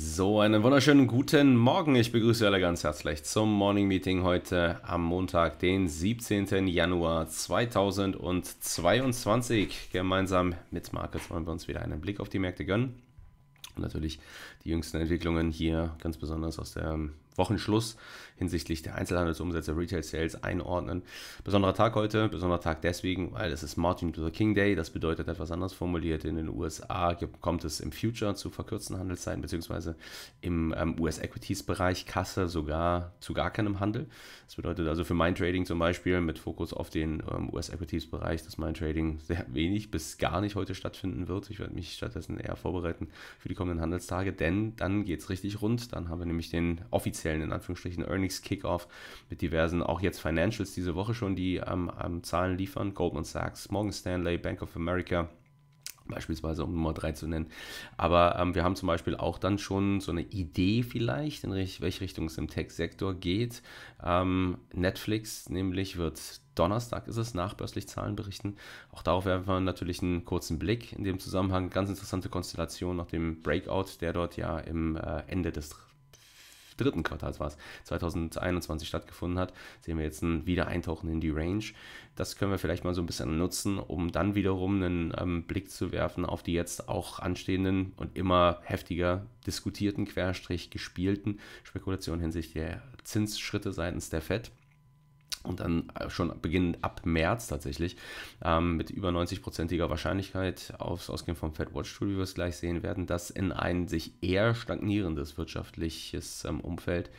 So, einen wunderschönen guten Morgen. Ich begrüße alle ganz herzlich zum Morning Meeting heute am Montag, den 17. Januar 2022. Gemeinsam mit Markus wollen wir uns wieder einen Blick auf die Märkte gönnen. Und natürlich die jüngsten Entwicklungen hier ganz besonders aus der Wochenschluss hinsichtlich der Einzelhandelsumsätze, Retail Sales einordnen. Besonderer Tag heute, besonderer Tag deswegen, weil es ist Martin Luther King Day. Das bedeutet etwas anders formuliert. In den USA kommt es im Future zu verkürzten Handelszeiten, beziehungsweise im ähm, US-Equities-Bereich Kasse sogar zu gar keinem Handel. Das bedeutet also für mein Trading zum Beispiel mit Fokus auf den ähm, US-Equities-Bereich, dass mein Trading sehr wenig bis gar nicht heute stattfinden wird. Ich werde mich stattdessen eher vorbereiten für die kommenden Handelstage, denn dann geht es richtig rund. Dann haben wir nämlich den offiziellen offiziellen, in Anführungsstrichen, Earnings Kickoff mit diversen, auch jetzt Financials diese Woche schon, die ähm, ähm, Zahlen liefern. Goldman Sachs, Morgan Stanley, Bank of America, beispielsweise um Nummer 3 zu nennen. Aber ähm, wir haben zum Beispiel auch dann schon so eine Idee vielleicht, in welche Richtung es im Tech-Sektor geht. Ähm, Netflix nämlich wird Donnerstag ist es, nachbörslich Zahlen berichten. Auch darauf werfen wir natürlich einen kurzen Blick. In dem Zusammenhang ganz interessante Konstellation nach dem Breakout, der dort ja im äh, Ende des dritten Quartals war es, 2021 stattgefunden hat, sehen wir jetzt ein Wiedereintauchen in die Range. Das können wir vielleicht mal so ein bisschen nutzen, um dann wiederum einen ähm, Blick zu werfen auf die jetzt auch anstehenden und immer heftiger diskutierten, Querstrich gespielten Spekulationen hinsichtlich der Zinsschritte seitens der FED und dann äh, schon beginnend ab März tatsächlich ähm, mit über 90-prozentiger Wahrscheinlichkeit aufs Ausgehen vom Fed Watch Tool, wie wir es gleich sehen werden, dass in ein sich eher stagnierendes wirtschaftliches ähm, Umfeld,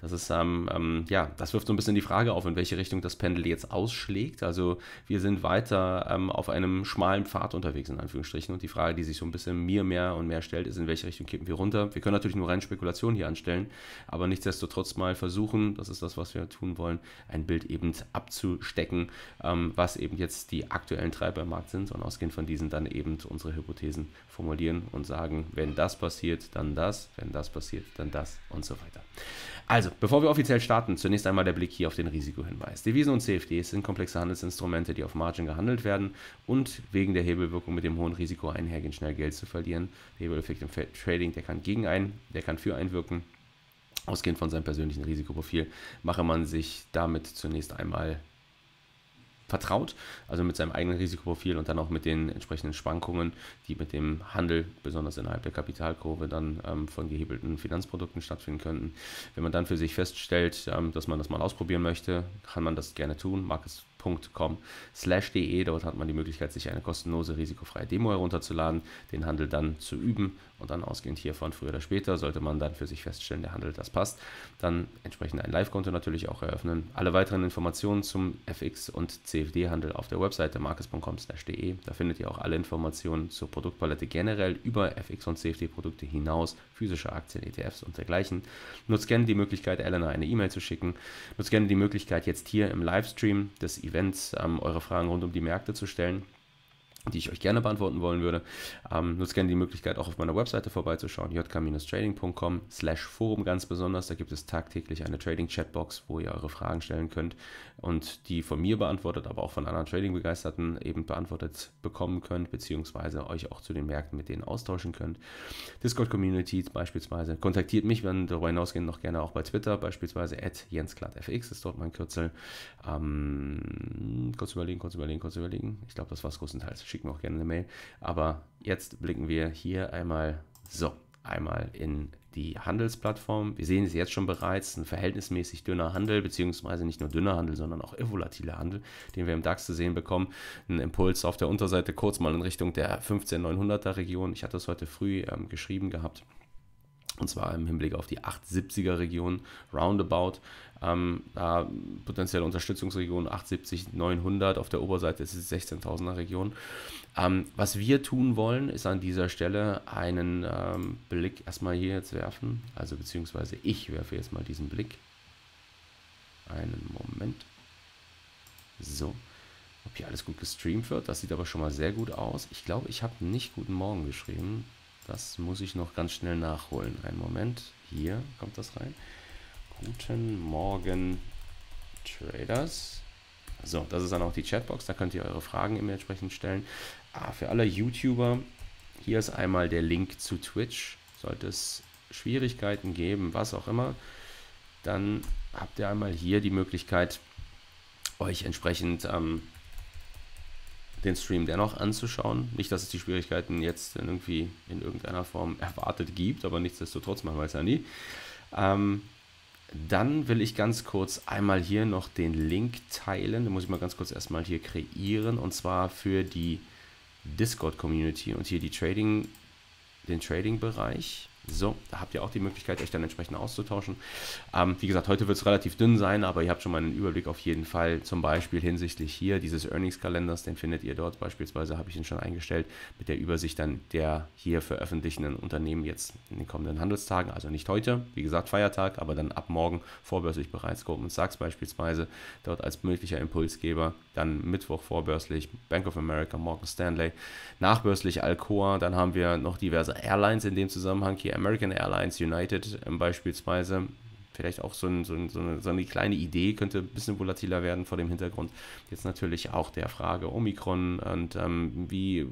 das ist, ähm, ähm, ja, das wirft so ein bisschen die Frage auf, in welche Richtung das Pendel jetzt ausschlägt. Also wir sind weiter ähm, auf einem schmalen Pfad unterwegs, in Anführungsstrichen. Und die Frage, die sich so ein bisschen mir mehr und mehr stellt, ist, in welche Richtung kippen wir runter. Wir können natürlich nur rein Spekulationen hier anstellen, aber nichtsdestotrotz mal versuchen, das ist das, was wir tun wollen, ein Bild eben abzustecken, ähm, was eben jetzt die aktuellen Treiber im Markt sind und ausgehend von diesen dann eben unsere Hypothesen formulieren und sagen, wenn das passiert, dann das, wenn das passiert, dann das und so weiter. Also, bevor wir offiziell starten, zunächst einmal der Blick hier auf den Risikohinweis. Devisen und CFDs sind komplexe Handelsinstrumente, die auf Margin gehandelt werden und wegen der Hebelwirkung mit dem hohen Risiko einhergehen, schnell Geld zu verlieren. Der Hebeleffekt im Trading, der kann gegen ein, der kann für einwirken Ausgehend von seinem persönlichen Risikoprofil mache man sich damit zunächst einmal vertraut, also mit seinem eigenen Risikoprofil und dann auch mit den entsprechenden Schwankungen, die mit dem Handel, besonders innerhalb der Kapitalkurve, dann ähm, von gehebelten Finanzprodukten stattfinden könnten. Wenn man dann für sich feststellt, ähm, dass man das mal ausprobieren möchte, kann man das gerne tun. Markus com slash de. Dort hat man die Möglichkeit, sich eine kostenlose, risikofreie Demo herunterzuladen, den Handel dann zu üben und dann ausgehend hiervon früher oder später, sollte man dann für sich feststellen, der Handel, das passt, dann entsprechend ein Live-Konto natürlich auch eröffnen. Alle weiteren Informationen zum FX- und CFD-Handel auf der Webseite markes.com slash de. Da findet ihr auch alle Informationen zur Produktpalette generell über FX- und CFD-Produkte hinaus, physische Aktien, ETFs und dergleichen. Nutzt gerne die Möglichkeit, Elena eine E-Mail zu schicken. Nutzt gerne die Möglichkeit, jetzt hier im Livestream des Events ähm, eure Fragen rund um die Märkte zu stellen die ich euch gerne beantworten wollen würde. Ähm, nutzt gerne die Möglichkeit, auch auf meiner Webseite vorbeizuschauen, jk-trading.com slash Forum ganz besonders. Da gibt es tagtäglich eine Trading-Chatbox, wo ihr eure Fragen stellen könnt und die von mir beantwortet, aber auch von anderen Trading-Begeisterten eben beantwortet bekommen könnt, beziehungsweise euch auch zu den Märkten mit denen austauschen könnt. Discord-Community beispielsweise. Kontaktiert mich, wenn darüber hinausgehen, noch gerne auch bei Twitter, beispielsweise at jensklattfx ist dort mein Kürzel. Ähm, kurz überlegen, kurz überlegen, kurz überlegen. Ich glaube, das war es größtenteils. Schickt mir auch gerne eine Mail. Aber jetzt blicken wir hier einmal so, einmal in die Handelsplattform. Wir sehen es jetzt schon bereits, ein verhältnismäßig dünner Handel, beziehungsweise nicht nur dünner Handel, sondern auch volatiler Handel, den wir im DAX zu sehen bekommen. Ein Impuls auf der Unterseite kurz mal in Richtung der 15900er Region. Ich hatte es heute früh ähm, geschrieben gehabt. Und zwar im Hinblick auf die 870er Region, roundabout. Ähm, da potenzielle Unterstützungsregion 870, 900. Auf der Oberseite ist es 16.000er Region. Ähm, was wir tun wollen, ist an dieser Stelle einen ähm, Blick erstmal hier jetzt werfen. Also beziehungsweise ich werfe jetzt mal diesen Blick. Einen Moment. So. Ob hier alles gut gestreamt wird. Das sieht aber schon mal sehr gut aus. Ich glaube, ich habe nicht Guten Morgen geschrieben. Das muss ich noch ganz schnell nachholen. Einen Moment. Hier kommt das rein. Guten Morgen, Traders. So, das ist dann auch die Chatbox. Da könnt ihr eure Fragen immer entsprechend stellen. Ah, für alle YouTuber, hier ist einmal der Link zu Twitch. Sollte es Schwierigkeiten geben, was auch immer, dann habt ihr einmal hier die Möglichkeit, euch entsprechend ähm, den Stream dennoch anzuschauen. Nicht, dass es die Schwierigkeiten jetzt irgendwie in irgendeiner Form erwartet gibt, aber nichtsdestotrotz, man weiß ja nie. Ähm, dann will ich ganz kurz einmal hier noch den Link teilen. Den muss ich mal ganz kurz erstmal hier kreieren und zwar für die Discord-Community und hier die Trading, den Trading-Bereich. So, da habt ihr auch die Möglichkeit, euch dann entsprechend auszutauschen. Ähm, wie gesagt, heute wird es relativ dünn sein, aber ihr habt schon mal einen Überblick auf jeden Fall. Zum Beispiel hinsichtlich hier dieses Earnings-Kalenders, den findet ihr dort. Beispielsweise habe ich ihn schon eingestellt mit der Übersicht dann der hier veröffentlichten Unternehmen jetzt in den kommenden Handelstagen. Also nicht heute, wie gesagt, Feiertag, aber dann ab morgen vorbörslich bereits Goldman Sachs beispielsweise dort als möglicher Impulsgeber. Dann Mittwoch vorbörslich Bank of America, Morgan Stanley. Nachbörslich Alcoa. Dann haben wir noch diverse Airlines in dem Zusammenhang hier American Airlines, United ähm, beispielsweise. Vielleicht auch so, ein, so, ein, so, eine, so, eine, kleine Idee, könnte ein bisschen volatiler werden vor dem Hintergrund. Jetzt natürlich auch der Frage Omikron und ähm, wie,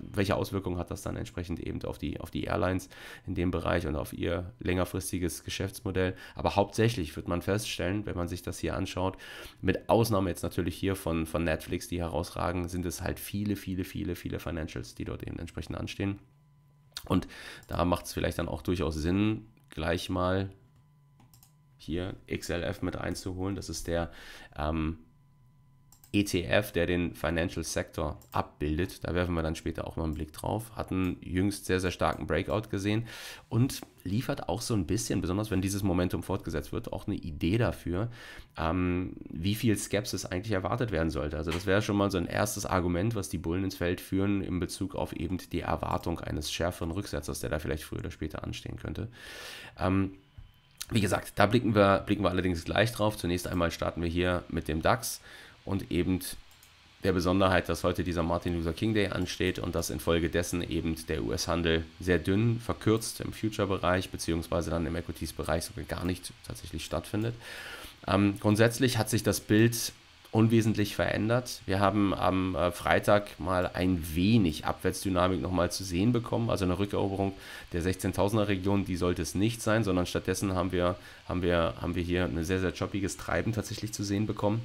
welche Auswirkungen hat das dann entsprechend eben auf die, auf die Airlines in dem Bereich und auf ihr längerfristiges Geschäftsmodell. Aber hauptsächlich wird man feststellen, wenn man sich das hier anschaut, mit Ausnahme jetzt natürlich hier von, von Netflix, die herausragen, sind es halt viele, viele, viele, viele Financials, die dort eben entsprechend anstehen. Und da macht es vielleicht dann auch durchaus Sinn, gleich mal hier XLF mit einzuholen. Das ist der ähm, ETF, der den Financial Sector abbildet. Da werfen wir dann später auch mal einen Blick drauf. Hatten jüngst sehr, sehr starken Breakout gesehen und liefert auch so ein bisschen, besonders wenn dieses Momentum fortgesetzt wird, auch eine Idee dafür, ähm, wie viel Skepsis eigentlich erwartet werden sollte. Also das wäre schon mal so ein erstes Argument, was die Bullen ins Feld führen in Bezug auf eben die Erwartung eines schärferen Rücksetzers, der da vielleicht früher oder später anstehen könnte. Ähm, wie gesagt, da blicken wir, blicken wir allerdings gleich drauf. Zunächst einmal starten wir hier mit dem DAX und eben der Besonderheit, dass heute dieser Martin Luther King Day ansteht und dass infolgedessen eben der US-Handel sehr dünn, verkürzt im Future-Bereich beziehungsweise dann im Equities-Bereich sogar gar nicht tatsächlich stattfindet. Ähm, grundsätzlich hat sich das Bild unwesentlich verändert. Wir haben am äh, Freitag mal ein wenig Abwärtsdynamik nochmal zu sehen bekommen, also eine Rückeroberung der 16.000er Region, die sollte es nicht sein, sondern stattdessen haben wir, haben wir, haben wir hier ein sehr, sehr choppiges Treiben tatsächlich zu sehen bekommen.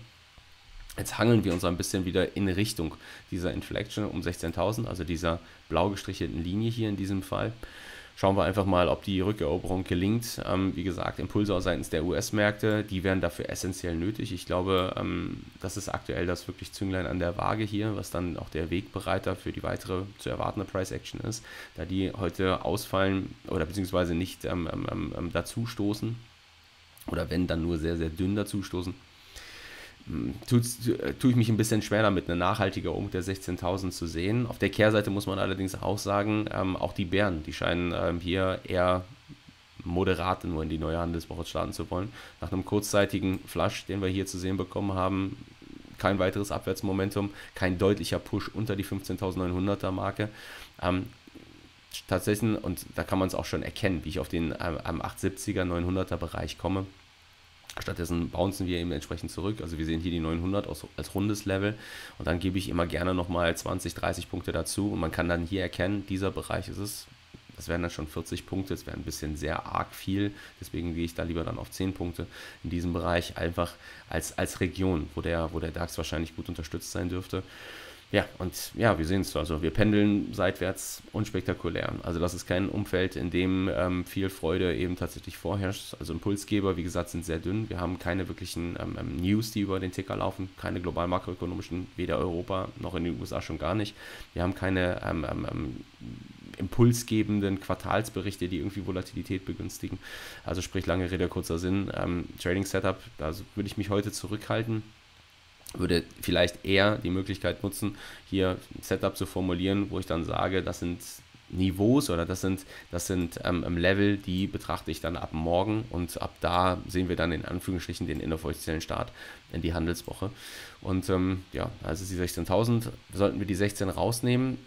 Jetzt hangeln wir uns ein bisschen wieder in Richtung dieser Inflection um 16.000, also dieser blau gestrichelten Linie hier in diesem Fall. Schauen wir einfach mal, ob die Rückeroberung gelingt. Ähm, wie gesagt, Impulse seitens der US-Märkte, die wären dafür essentiell nötig. Ich glaube, ähm, das ist aktuell das wirklich Zünglein an der Waage hier, was dann auch der Wegbereiter für die weitere zu erwartende Price Action ist, da die heute ausfallen oder beziehungsweise nicht ähm, ähm, ähm dazu stoßen oder wenn dann nur sehr, sehr dünn dazu stoßen tue ich mich ein bisschen schwer damit, eine nachhaltige Eroberung der 16.000 zu sehen. Auf der Kehrseite muss man allerdings auch sagen, ähm, auch die Bären, die scheinen ähm, hier eher moderat nur in die neue Handelswoche starten zu wollen. Nach einem kurzzeitigen Flush, den wir hier zu sehen bekommen haben, kein weiteres Abwärtsmomentum, kein deutlicher Push unter die 15.900er Marke. Ähm, tatsächlich, und da kann man es auch schon erkennen, wie ich auf den ähm, 870er, 900er Bereich komme Stattdessen bouncen wir eben entsprechend zurück. Also wir sehen hier die 900 als, rundes Level und dann gebe ich immer gerne nochmal 20, 30 Punkte dazu und man kann dann hier erkennen, dieser Bereich ist es. Das wären dann schon 40 Punkte, das wäre ein bisschen sehr arg viel, deswegen gehe ich da lieber dann auf 10 Punkte in diesem Bereich, einfach als, als Region, wo der, wo der DAX wahrscheinlich gut unterstützt sein dürfte. Ja, und ja, wir sehen es. Also wir pendeln seitwärts unspektakulär. Also das ist kein Umfeld, in dem ähm, viel Freude eben tatsächlich vorherrscht. Also Impulsgeber, wie gesagt, sind sehr dünn. Wir haben keine wirklichen ähm, ähm News, die über den Ticker laufen, keine global makroökonomischen, weder Europa noch in den USA schon gar nicht. Wir haben keine ähm, ähm, ähm, impulsgebenden Quartalsberichte, die irgendwie Volatilität begünstigen. Also sprich lange Rede, kurzer Sinn. Trading Setup, da würde ich mich heute zurückhalten würde vielleicht eher die Möglichkeit nutzen, hier ein Setup zu formulieren, wo ich dann sage, das sind Niveaus oder das sind, das sind ähm, Level, die betrachte ich dann ab morgen und ab da sehen wir dann in Anführungsstrichen den inoffiziellen Start in die Handelswoche. Und ähm, ja, also die 16.000, sollten wir die 16 rausnehmen,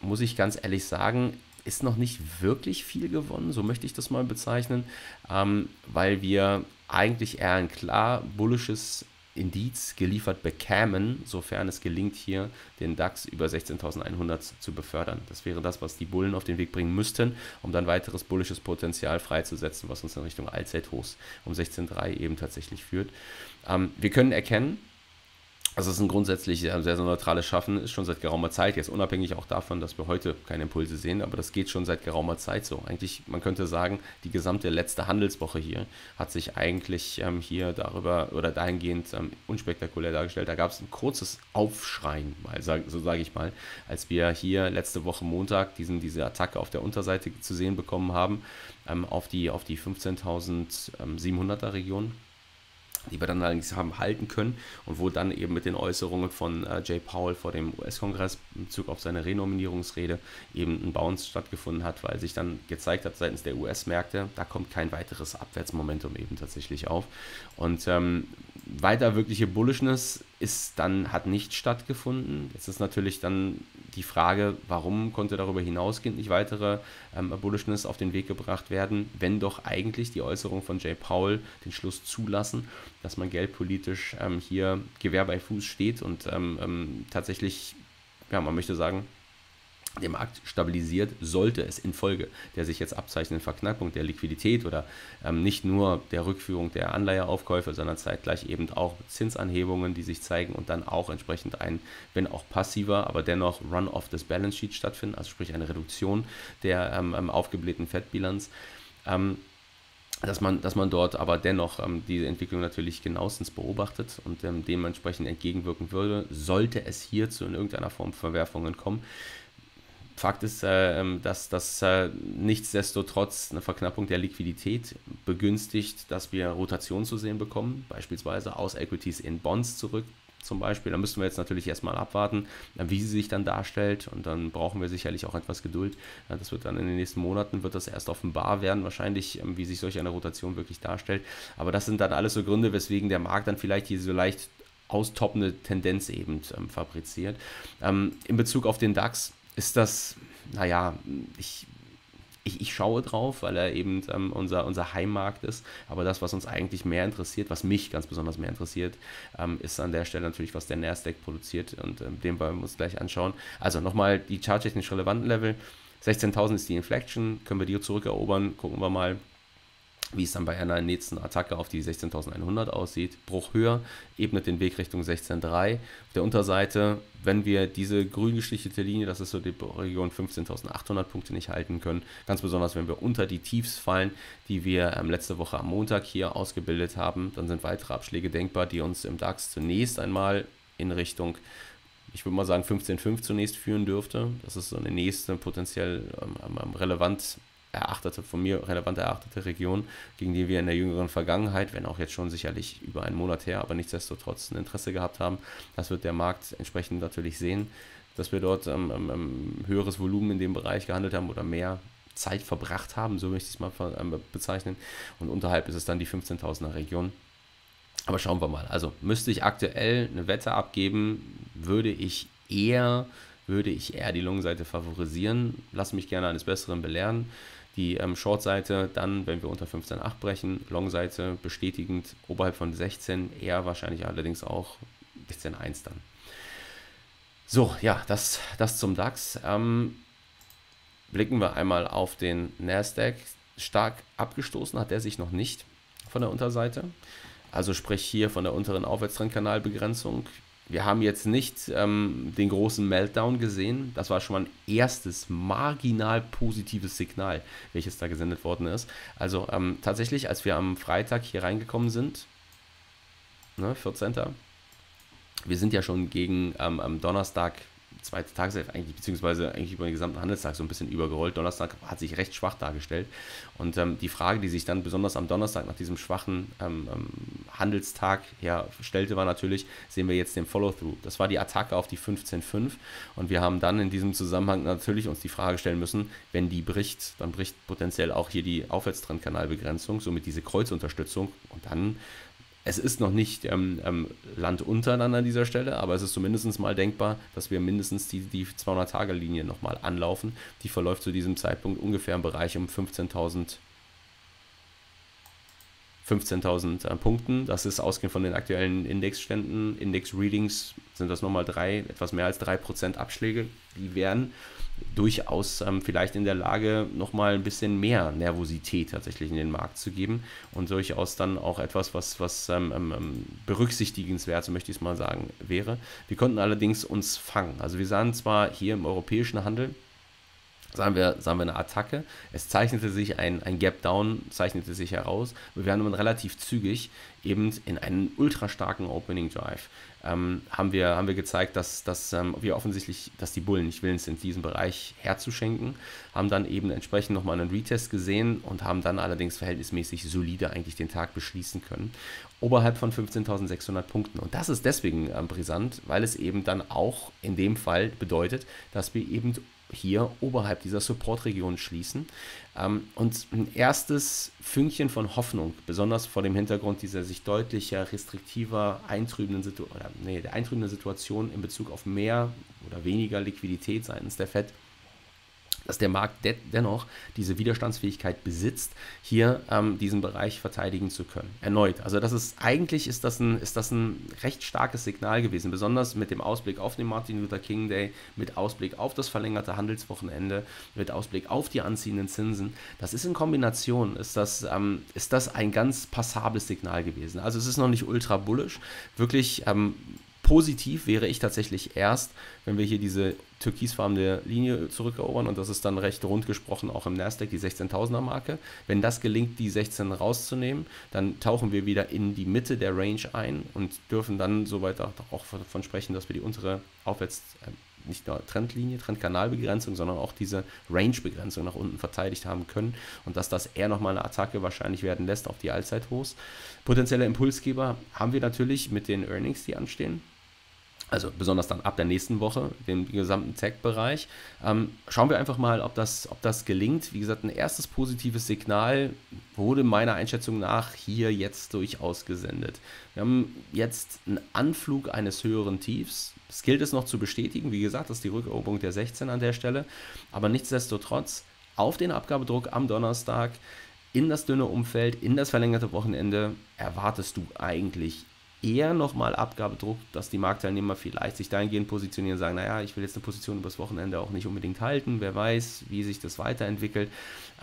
muss ich ganz ehrlich sagen, ist noch nicht wirklich viel gewonnen, so möchte ich das mal bezeichnen, ähm, weil wir eigentlich eher ein klar bullisches Indiz geliefert bekämen, sofern es gelingt, hier den DAX über 16.100 zu befördern. Das wäre das, was die Bullen auf den Weg bringen müssten, um dann weiteres bullisches Potenzial freizusetzen, was uns in Richtung Allzeithochs um 16.3 eben tatsächlich führt. Ähm, wir können erkennen, also es ist ein grundsätzlich sehr, sehr neutrales Schaffen, ist schon seit geraumer Zeit, jetzt unabhängig auch davon, dass wir heute keine Impulse sehen, aber das geht schon seit geraumer Zeit so. Eigentlich, man könnte sagen, die gesamte letzte Handelswoche hier hat sich eigentlich ähm, hier darüber oder dahingehend ähm, unspektakulär dargestellt. Da gab es ein kurzes Aufschreien, mal, so sage ich mal, als wir hier letzte Woche Montag diesen, diese Attacke auf der Unterseite zu sehen bekommen haben, ähm, auf die, auf die 15.700er Region die wir dann allerdings haben halten können und wo dann eben mit den Äußerungen von äh, Jay Powell vor dem US-Kongress in Bezug auf seine Renominierungsrede eben ein Bounce stattgefunden hat, weil sich dann gezeigt hat seitens der US-Märkte, da kommt kein weiteres Abwärtsmomentum eben tatsächlich auf. Und ähm, weiter wirkliche Bullishness ist dann, hat nicht stattgefunden. Jetzt ist natürlich dann die Frage, warum konnte darüber hinausgehend nicht weitere ähm, Bullishness auf den Weg gebracht werden, wenn doch eigentlich die Äußerungen von Jay Powell den Schluss zulassen, dass man geldpolitisch ähm, hier Gewehr bei Fuß steht und ähm, ähm tatsächlich, ja, man möchte sagen, der Markt stabilisiert, sollte es infolge der sich jetzt abzeichnenden Verknappung der Liquidität oder ähm, nicht nur der Rückführung der Anleiheaufkäufe, sondern zeitgleich eben auch Zinsanhebungen, die sich zeigen und dann auch entsprechend ein, wenn auch passiver, aber dennoch Run-off des Balance Sheet stattfinden, also sprich eine Reduktion der ähm, ähm aufgeblähten Fettbilanz. Ähm, dass man, dass man dort aber dennoch ähm, diese Entwicklung natürlich genauestens beobachtet und ähm, dementsprechend entgegenwirken würde, sollte es hierzu in irgendeiner Form Verwerfungen kommen. Fakt ist, äh, ähm, dass das äh, nichtsdestotrotz eine Verknappung der Liquidität begünstigt, dass wir Rotation zu sehen bekommen, beispielsweise aus Equities in Bonds zurück zum Beispiel. Da müssen wir jetzt natürlich erstmal abwarten, äh, wie sie sich dann darstellt und dann brauchen wir sicherlich auch etwas Geduld. Das wird dann in den nächsten Monaten, wird das erst offenbar werden, wahrscheinlich, ähm, wie sich solch eine Rotation wirklich darstellt. Aber das sind dann alles so Gründe, weswegen der Markt dann vielleicht hier so leicht austoppende Tendenz eben ähm, fabriziert. In Bezug auf den DAX ist das, naja, ich, ich, ich schaue drauf, weil er eben ähm, unser, unser Heimmarkt ist. Aber das, was uns eigentlich mehr interessiert, was mich ganz besonders mehr interessiert, ähm, ist an der Stelle natürlich, was der Nasdaq produziert und ähm, den wollen wir uns gleich anschauen. Also nochmal die charttechnisch relevanten Level. 16.000 ist die Inflection, können wir die zurückerobern, gucken wir mal, wie es dann bei einer nächsten Attacke auf die 16.100 aussieht. Bruch höher, ebnet den Weg Richtung 16.3. Auf der Unterseite, wenn wir diese grün gestrichelte Linie, das ist so die Region 15.800 Punkte nicht halten können, ganz besonders wenn wir unter die Tiefs fallen, die wir ähm, letzte Woche am Montag hier ausgebildet haben, dann sind weitere Abschläge denkbar, die uns im DAX zunächst einmal in Richtung ich würde mal sagen 15,5 zunächst führen dürfte. Das ist so eine nächste potenziell ähm, relevant erachtete, von mir relevant erachtete Region, gegen die wir in der jüngeren Vergangenheit, wenn auch jetzt schon sicherlich über einen Monat her, aber nichtsdestotrotz ein Interesse gehabt haben. Das wird der Markt entsprechend natürlich sehen, dass wir dort ähm, ähm, höheres Volumen in dem Bereich gehandelt haben oder mehr Zeit verbracht haben, so möchte ich es mal ähm, bezeichnen. Und unterhalb ist es dann die 15.000er Region. Aber schauen wir mal. Also müsste ich aktuell eine Wette abgeben, würde ich eher würde ich eher die Long-Seite favorisieren. Lass mich gerne eines Besseren belehren. Die ähm, Short-Seite dann, wenn wir unter 15,8 brechen, Long-Seite bestätigend oberhalb von 16, eher wahrscheinlich allerdings auch 16,1 dann. So, ja, das, das zum DAX. Ähm, blicken wir einmal auf den Nasdaq. Stark abgestoßen hat er sich noch nicht von der Unterseite. Also sprich hier von der unteren Aufwärtstrendkanalbegrenzung wir haben jetzt nicht ähm, den großen Meltdown gesehen. Das war schon mal ein erstes marginal positives Signal, welches da gesendet worden ist. Also ähm, tatsächlich, als wir am Freitag hier reingekommen sind, ne, 14. Wir sind ja schon gegen ähm, am Donnerstag zweite Tageshälfte eigentlich, beziehungsweise eigentlich über den gesamten Handelstag so ein bisschen übergerollt. Donnerstag hat sich recht schwach dargestellt. Und ähm, die Frage, die sich dann besonders am Donnerstag nach diesem schwachen ähm, ähm Handelstag ja, stellte, war natürlich, sehen wir jetzt den Follow-through. Das war die Attacke auf die 15.5 und wir haben dann in diesem Zusammenhang natürlich uns die Frage stellen müssen, wenn die bricht, dann bricht potenziell auch hier die Aufwärtstrendkanalbegrenzung, somit diese Kreuzunterstützung und dann es ist noch nicht ähm, ähm, Land unter dann an dieser Stelle, aber es ist zumindest mal denkbar, dass wir mindestens die, die 200-Tage-Linie nochmal anlaufen. Die verläuft zu diesem Zeitpunkt ungefähr im Bereich um 15.000 15.000 äh, Punkten. Das ist ausgehend von den aktuellen Indexständen, Index-Readings sind das nochmal drei, etwas mehr als 3% Abschläge. Die wären durchaus ähm, vielleicht in der Lage, nochmal ein bisschen mehr Nervosität tatsächlich in den Markt zu geben und durchaus dann auch etwas, was, was ähm, ähm, ähm berücksichtigenswert, so möchte ich es mal sagen, wäre. Wir konnten allerdings uns fangen. Also wir sahen zwar hier im europäischen Handel, sahen wir, sahen wir eine Attacke. Es zeichnete sich ein, ein Gap Down, zeichnete sich heraus. Wir haben dann relativ zügig eben in einen ultra starken Opening Drive ähm, haben, wir, haben wir gezeigt, dass, dass ähm, wir offensichtlich, dass die Bullen nicht willens sind, diesen Bereich herzuschenken. Haben dann eben entsprechend nochmal einen Retest gesehen und haben dann allerdings verhältnismäßig solide eigentlich den Tag beschließen können. Oberhalb von 15.600 Punkten. Und das ist deswegen ähm, brisant, weil es eben dann auch in dem Fall bedeutet, dass wir eben hier oberhalb dieser Support-Region schließen. Ähm, und ein erstes Fünkchen von Hoffnung, besonders vor dem Hintergrund dieser sich deutlicher, restriktiver, eintrübenden Situation, nee, der eintrübenden Situation in Bezug auf mehr oder weniger Liquidität seitens der FED, dass der Markt de dennoch diese Widerstandsfähigkeit besitzt, hier ähm, diesen Bereich verteidigen zu können. Erneut. Also das ist eigentlich ist das, ein, ist das ein recht starkes Signal gewesen, besonders mit dem Ausblick auf den Martin Luther King Day, mit Ausblick auf das verlängerte Handelswochenende, mit Ausblick auf die anziehenden Zinsen. Das ist in Kombination, ist das, ähm, ist das ein ganz passables Signal gewesen. Also es ist noch nicht ultra bullish, wirklich ähm, positiv wäre ich tatsächlich erst, wenn wir hier diese türkisfarbene Linie zurückerobern und das ist dann recht rund gesprochen auch im Nasdaq die 16.000er Marke. Wenn das gelingt, die 16 rauszunehmen, dann tauchen wir wieder in die Mitte der Range ein und dürfen dann soweit auch davon sprechen, dass wir die untere aufwärts äh, nicht nur Trendlinie, Trendkanalbegrenzung, sondern auch diese Range-Begrenzung nach unten verteidigt haben können und dass das eher nochmal eine Attacke wahrscheinlich werden lässt auf die Allzeithochs. Potenzielle Impulsgeber haben wir natürlich mit den Earnings, die anstehen also besonders dann ab der nächsten Woche, den gesamten Tech-Bereich. Ähm, schauen wir einfach mal, ob das, ob das gelingt. Wie gesagt, ein erstes positives Signal wurde meiner Einschätzung nach hier jetzt durchaus gesendet. Wir haben jetzt einen Anflug eines höheren Tiefs. Das gilt es noch zu bestätigen. Wie gesagt, das ist die Rückeroberung der 16 an der Stelle. Aber nichtsdestotrotz auf den Abgabedruck am Donnerstag in das dünne Umfeld, in das verlängerte Wochenende erwartest du eigentlich eher nochmal Abgabedruck, dass die Marktteilnehmer vielleicht sich dahingehend positionieren und sagen, naja, ich will jetzt eine Position übers Wochenende auch nicht unbedingt halten, wer weiß, wie sich das weiterentwickelt.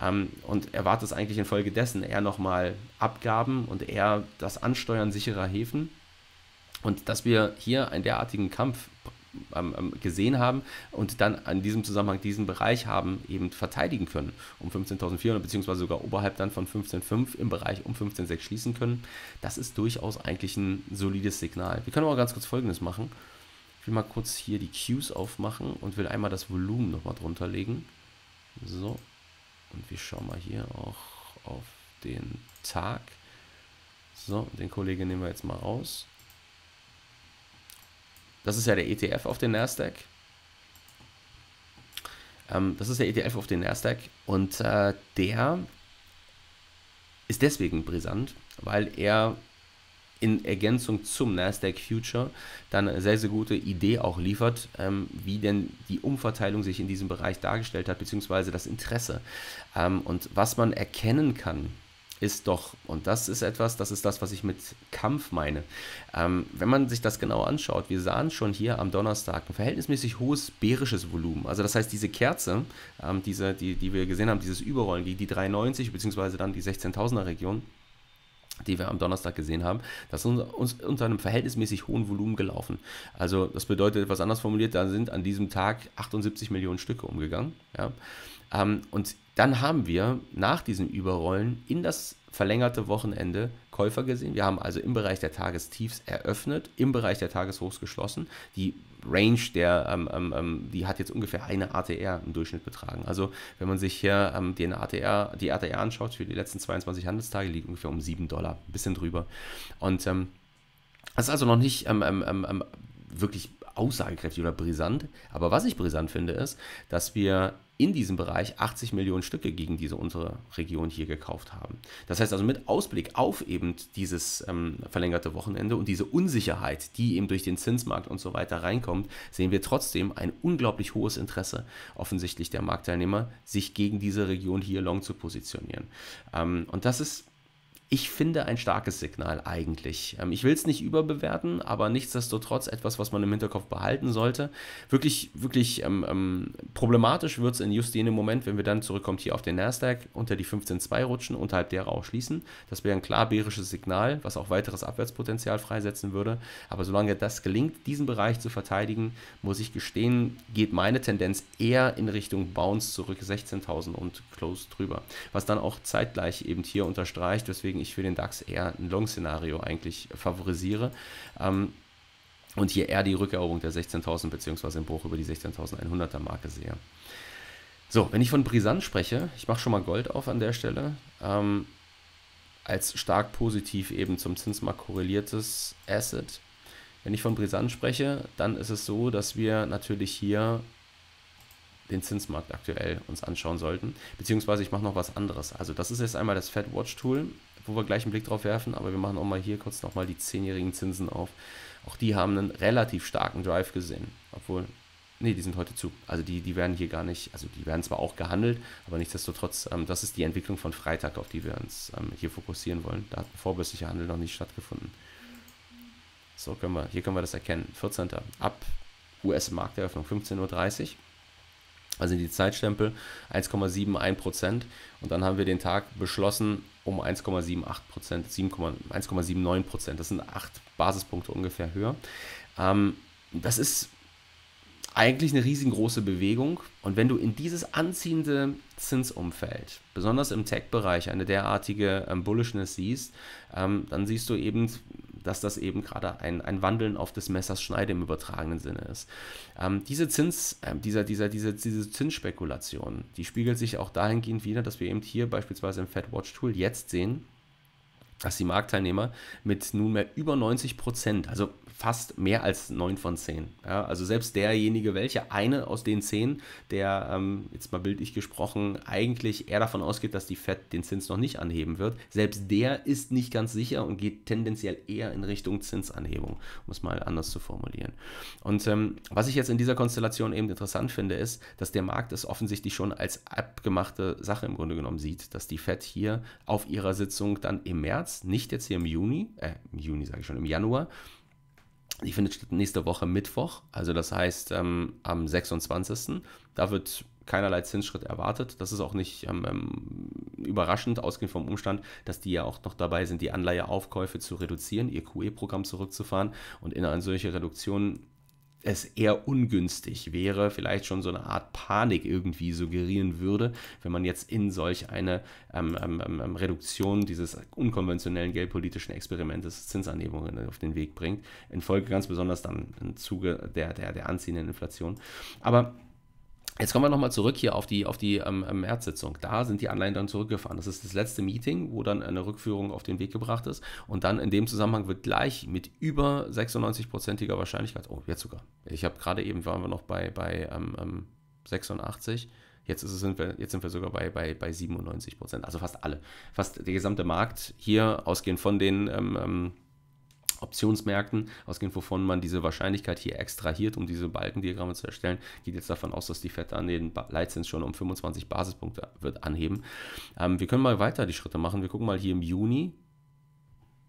Ähm, und erwartet es eigentlich infolgedessen eher nochmal Abgaben und eher das Ansteuern sicherer Häfen. Und dass wir hier einen derartigen Kampf gesehen haben und dann in diesem Zusammenhang diesen Bereich haben eben verteidigen können um 15.400 beziehungsweise sogar oberhalb dann von 15.5 im Bereich um 15.6 schließen können. Das ist durchaus eigentlich ein solides Signal. Wir können aber ganz kurz Folgendes machen. Ich will mal kurz hier die Cues aufmachen und will einmal das Volumen nochmal drunter legen. So, und wir schauen mal hier auch auf den Tag. So, den Kollegen nehmen wir jetzt mal raus. Das ist ja der ETF auf den Nasdaq. Ähm, das ist der ETF auf den Nasdaq und äh, der ist deswegen brisant, weil er in Ergänzung zum Nasdaq Future dann eine sehr, sehr gute Idee auch liefert, ähm, wie denn die Umverteilung sich in diesem Bereich dargestellt hat, beziehungsweise das Interesse. Ähm, und was man erkennen kann, ist doch, und das ist etwas, das ist das, was ich mit Kampf meine. Ähm, wenn man sich das genau anschaut, wir sahen schon hier am Donnerstag ein verhältnismäßig hohes bärisches Volumen. Also das heißt, diese Kerze, ähm, diese, die, die wir gesehen haben, dieses Überrollen, die, die 390 beziehungsweise dann die 16.000er Region, die wir am Donnerstag gesehen haben, das ist uns unter einem verhältnismäßig hohen Volumen gelaufen. Also das bedeutet etwas anders formuliert, da sind an diesem Tag 78 Millionen Stücke umgegangen. Ja. Ähm, und dann haben wir nach diesem Überrollen in das verlängerte Wochenende Käufer gesehen. Wir haben also im Bereich der Tagestiefs eröffnet, im Bereich der Tageshochs geschlossen. Die Range, der, ähm, ähm, ähm die hat jetzt ungefähr eine ATR im Durchschnitt betragen. Also wenn man sich hier ähm, den ATR, die ATR anschaut für die letzten 22 Handelstage, liegt ungefähr um 7 Dollar, ein bisschen drüber. Und ähm, das ist also noch nicht ähm, wirklich aussagekräftig oder brisant. Aber was ich brisant finde, ist, dass wir in diesem Bereich 80 Millionen Stücke gegen diese untere Region hier gekauft haben. Das heißt also mit Ausblick auf eben dieses ähm, verlängerte Wochenende und diese Unsicherheit, die eben durch den Zinsmarkt und so weiter reinkommt, sehen wir trotzdem ein unglaublich hohes Interesse offensichtlich der Marktteilnehmer, sich gegen diese Region hier long zu positionieren. Ähm, und das ist ich finde ein starkes Signal eigentlich. Ähm, ich will es nicht überbewerten, aber nichtsdestotrotz etwas, was man im Hinterkopf behalten sollte. Wirklich, wirklich ähm, ähm, problematisch wird es in just jenem Moment, wenn wir dann zurückkommt hier auf den Nasdaq, unter die 15.2 rutschen, unterhalb derer auch schließen. Das wäre ein klar bärisches Signal, was auch weiteres Abwärtspotenzial freisetzen würde. Aber solange das gelingt, diesen Bereich zu verteidigen, muss ich gestehen, geht meine Tendenz eher in Richtung Bounce zurück, 16.000 und Close drüber. Was dann auch zeitgleich eben hier unterstreicht, weswegen weswegen ich für den DAX eher ein Long-Szenario eigentlich favorisiere. Ähm, und hier eher die Rückeroberung der 16.000 bzw. den Bruch über die 16.100er Marke sehe. So, wenn ich von Brisant spreche, ich mache schon mal Gold auf an der Stelle, ähm, als stark positiv eben zum Zinsmarkt korreliertes Asset. Wenn ich von Brisant spreche, dann ist es so, dass wir natürlich hier den Zinsmarkt aktuell uns anschauen sollten. Beziehungsweise ich mache noch was anderes. Also das ist jetzt einmal das Fed Watch Tool wo wir gleich einen Blick drauf werfen, aber wir machen auch mal hier kurz nochmal die zehnjährigen Zinsen auf. Auch die haben einen relativ starken Drive gesehen, obwohl, nee, die sind heute zu. Also die, die werden hier gar nicht, also die werden zwar auch gehandelt, aber nichtsdestotrotz, ähm, das ist die Entwicklung von Freitag, auf die wir uns ähm, hier fokussieren wollen. Da hat vorbörslicher Handel noch nicht stattgefunden. So können wir, hier können wir das erkennen. 14. ab US-Markteröffnung 15.30 Uhr also die Zeitstempel 1,71% und dann haben wir den Tag beschlossen um 1,78%, 1,79%. Das sind 8 Basispunkte ungefähr höher. Ähm, das ist eigentlich eine riesengroße Bewegung. Und wenn du in dieses anziehende Zinsumfeld, besonders im Tech-Bereich, eine derartige ähm, Bullishness siehst, ähm, dann siehst du eben dass das eben gerade ein, ein Wandeln auf des Messers Schneide im übertragenen Sinne ist. Ähm, diese Zins, äh, dieser, dieser, diese, diese Zinsspekulation, die spiegelt sich auch dahingehend wieder, dass wir eben hier beispielsweise im Fed Watch Tool jetzt sehen, dass die Marktteilnehmer mit nunmehr über 90 Prozent, also fast mehr als 9 von 10. Ja, also selbst derjenige, welcher eine aus den 10, der ähm, jetzt mal bildlich gesprochen, eigentlich eher davon ausgeht, dass die Fed den Zins noch nicht anheben wird, selbst der ist nicht ganz sicher und geht tendenziell eher in Richtung Zinsanhebung, um es mal anders zu formulieren. Und ähm, was ich jetzt in dieser Konstellation eben interessant finde, ist, dass der Markt es offensichtlich schon als abgemachte Sache im Grunde genommen sieht, dass die Fed hier auf ihrer Sitzung dann im März, nicht jetzt hier im Juni, äh, im Juni sage ich schon, im Januar, die findet statt nächste Woche Mittwoch, also das heißt ähm, am 26. Da wird keinerlei Zinsschritt erwartet. Das ist auch nicht ähm, ähm, überraschend, ausgehend vom Umstand, dass die ja auch noch dabei sind, die Anleiheaufkäufe zu reduzieren, ihr QE-Programm zurückzufahren und in eine solche Reduktion es eher ungünstig wäre, vielleicht schon so eine Art Panik irgendwie suggerieren würde, wenn man jetzt in solch eine ähm, ähm, ähm, ähm Reduktion dieses unkonventionellen geldpolitischen Experimentes Zinsanhebungen auf den Weg bringt, infolge ganz besonders dann im Zuge der, der, der anziehenden Inflation. Aber Jetzt kommen wir nochmal zurück hier auf die, auf die ähm, ähm, März-Sitzung. Da sind die Anleihen dann zurückgefahren. Das ist das letzte Meeting, wo dann eine Rückführung auf den Weg gebracht ist. Und dann in dem Zusammenhang wird gleich mit über 96-prozentiger Wahrscheinlichkeit, oh, jetzt sogar. Ich habe gerade eben, waren wir noch bei, bei ähm, 86. Ähm, jetzt, ist es, sind, wir, jetzt sind wir sogar bei, bei, bei 97 Prozent. Also fast alle. Fast der gesamte Markt hier, ausgehend von den ähm, ähm Optionsmärkten, ausgehend wovon man diese Wahrscheinlichkeit hier extrahiert, um diese Balkendiagramme zu erstellen, geht jetzt davon aus, dass die FED an den Leitzins schon um 25 Basispunkte wird anheben. Ähm, wir können mal weiter die Schritte machen. Wir gucken mal hier im Juni.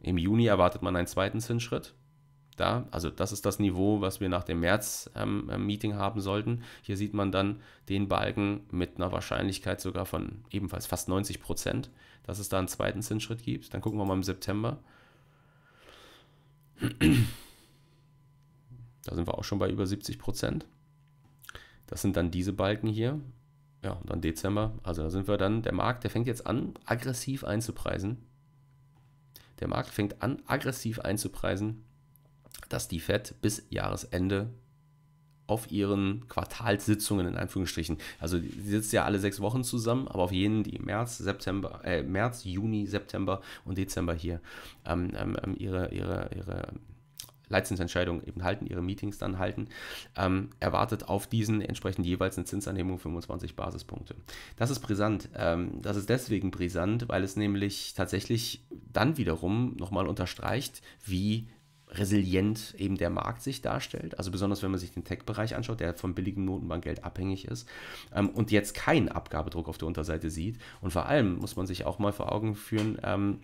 Im Juni erwartet man einen zweiten Zinsschritt. Da, also das ist das Niveau, was wir nach dem März-Meeting ähm, haben sollten. Hier sieht man dann den Balken mit einer Wahrscheinlichkeit sogar von ebenfalls fast 90 Prozent, dass es da einen zweiten Zinsschritt gibt. Dann gucken wir mal im September. Da sind wir auch schon bei über 70 Prozent. Das sind dann diese Balken hier. Ja, und dann Dezember. Also da sind wir dann, der Markt, der fängt jetzt an, aggressiv einzupreisen. Der Markt fängt an, aggressiv einzupreisen, dass die FED bis Jahresende auf ihren Quartalssitzungen in Anführungsstrichen. Also sie sitzt ja alle sechs Wochen zusammen, aber auf jenen, die März, September, äh, März, Juni, September und Dezember hier ähm, ähm, ähm ihre, ihre, ihre Leitzinsentscheidungen eben halten, ihre Meetings dann halten, ähm, erwartet auf diesen entsprechend jeweils eine Zinsanhebung 25 Basispunkte. Das ist brisant. Ähm, das ist deswegen brisant, weil es nämlich tatsächlich dann wiederum nochmal unterstreicht, wie resilient eben der Markt sich darstellt. Also besonders wenn man sich den Tech-Bereich anschaut, der vom billigen Notenbankgeld abhängig ist ähm, und jetzt keinen Abgabedruck auf der Unterseite sieht. Und vor allem muss man sich auch mal vor Augen führen, ähm,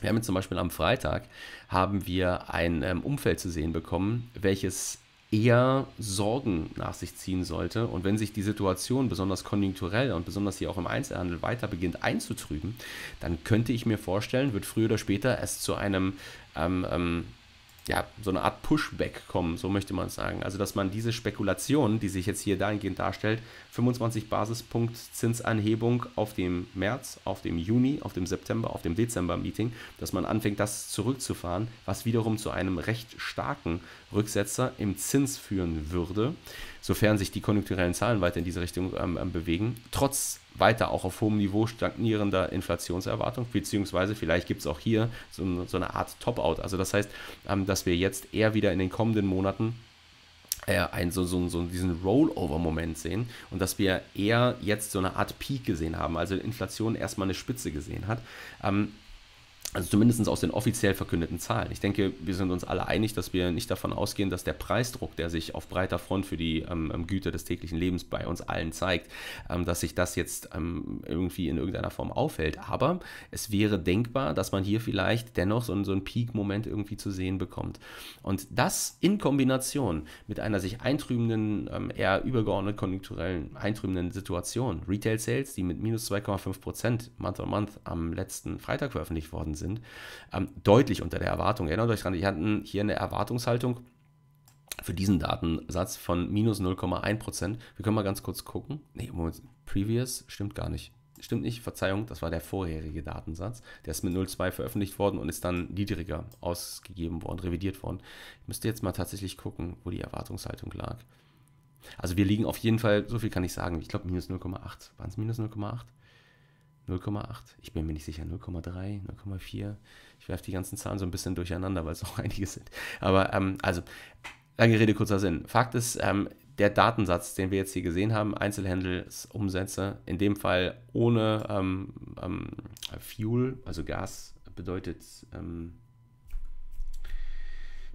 Wir haben jetzt zum Beispiel am Freitag haben wir ein ähm, Umfeld zu sehen bekommen, welches eher Sorgen nach sich ziehen sollte. Und wenn sich die Situation besonders konjunkturell und besonders hier auch im Einzelhandel weiter beginnt einzutrüben, dann könnte ich mir vorstellen, wird früher oder später es zu einem ähm, ähm, ja, so eine Art Pushback kommen, so möchte man sagen. Also, dass man diese Spekulation, die sich jetzt hier dahingehend darstellt, 25 Basispunkt Zinsanhebung auf dem März, auf dem Juni, auf dem September, auf dem Dezember-Meeting, dass man anfängt, das zurückzufahren, was wiederum zu einem recht starken Rücksetzer im Zins führen würde, sofern sich die konjunkturellen Zahlen weiter in diese Richtung ähm, ähm bewegen, trotz weiter auch auf hohem Niveau stagnierender Inflationserwartung, beziehungsweise vielleicht gibt es auch hier so, so, eine Art Top-Out. Also das heißt, ähm, dass wir jetzt eher wieder in den kommenden Monaten äh, ein, so, so, so diesen Rollover-Moment sehen und dass wir eher jetzt so eine Art Peak gesehen haben, also Inflation erstmal eine Spitze gesehen hat. Ähm, also zumindest aus den offiziell verkündeten Zahlen. Ich denke, wir sind uns alle einig, dass wir nicht davon ausgehen, dass der Preisdruck, der sich auf breiter Front für die ähm, ähm, Güter des täglichen Lebens bei uns allen zeigt, ähm, dass sich das jetzt ähm, irgendwie in irgendeiner Form aufhält. Aber es wäre denkbar, dass man hier vielleicht dennoch so, so einen Peak-Moment irgendwie zu sehen bekommt. Und das in Kombination mit einer sich eintrübenden, ähm, eher übergeordnet konjunkturellen eintrübenden Situation, Retail-Sales, die mit minus 2,5 Prozent Month-on-Month am letzten Freitag veröffentlicht worden sind, sind, ähm, deutlich unter der Erwartung. Erinnert euch daran, ich hatte hier eine Erwartungshaltung für diesen Datensatz von minus 0,1 Prozent. Wir können mal ganz kurz gucken. Nee, Moment, previous stimmt gar nicht. Stimmt nicht, Verzeihung, das war der vorherige Datensatz. Der ist mit 0,2 veröffentlicht worden und ist dann niedriger ausgegeben worden, revidiert worden. Ich müsste jetzt mal tatsächlich gucken, wo die Erwartungshaltung lag. Also wir liegen auf jeden Fall, so viel kann ich sagen, ich glaube minus 0,8. Waren es minus 0,8? 0,8. Ich bin mir nicht sicher, 0,3, 0,4. Ich werfe die ganzen Zahlen so ein bisschen durcheinander, weil es auch einige sind. Aber ähm, also, lange Rede, kurzer Sinn. Fakt ist, ähm, der Datensatz, den wir jetzt hier gesehen haben, Einzelhandelsumsätze, in dem Fall ohne ähm, ähm Fuel, also Gas bedeutet ähm,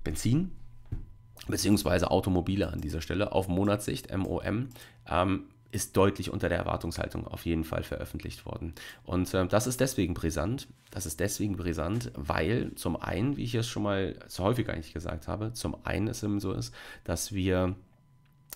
Benzin, beziehungsweise Automobile an dieser Stelle auf Monatssicht, MOM, ähm, ist deutlich unter der Erwartungshaltung auf jeden Fall veröffentlicht worden. Und äh, das ist deswegen brisant. Das ist deswegen brisant, weil zum einen, wie ich es schon mal so häufig eigentlich gesagt habe, zum einen es eben so ist, dass wir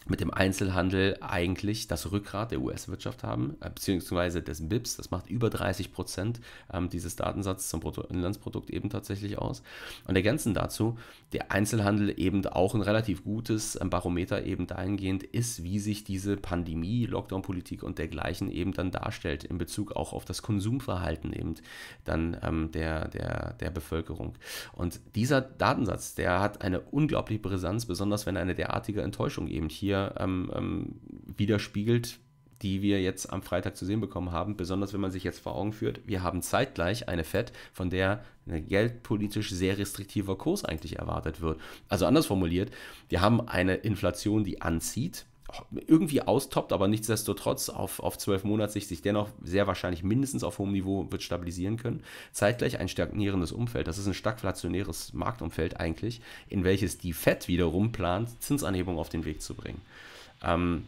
mit dem Einzelhandel eigentlich das Rückgrat der US-Wirtschaft haben, äh, beziehungsweise des BIPs. Das macht über 30 Prozent ähm, dieses Datensatzes zum Bruttoinlandsprodukt eben tatsächlich aus. Und ergänzend dazu, der Einzelhandel eben auch ein relativ gutes ähm, Barometer eben dahingehend ist, wie sich diese Pandemie, Lockdown-Politik und dergleichen eben dann darstellt in Bezug auch auf das Konsumverhalten eben dann ähm, der, der, der Bevölkerung. Und dieser Datensatz, der hat eine unglaubliche Brisanz, besonders wenn eine derartige Enttäuschung eben hier hier ähm, ähm, widerspiegelt, die wir jetzt am Freitag zu sehen bekommen haben. Besonders wenn man sich jetzt vor Augen führt, wir haben zeitgleich eine FED, von der ein geldpolitisch sehr restriktiver Kurs eigentlich erwartet wird. Also anders formuliert, wir haben eine Inflation, die anzieht, irgendwie austoppt, aber nichtsdestotrotz auf, auf 12 Monatssicht sich dennoch sehr wahrscheinlich mindestens auf hohem Niveau wird stabilisieren können. Zeitgleich ein stagnierendes Umfeld, das ist ein stagflationäres Marktumfeld eigentlich, in welches die FED wiederum plant, Zinsanhebungen auf den Weg zu bringen. Ähm,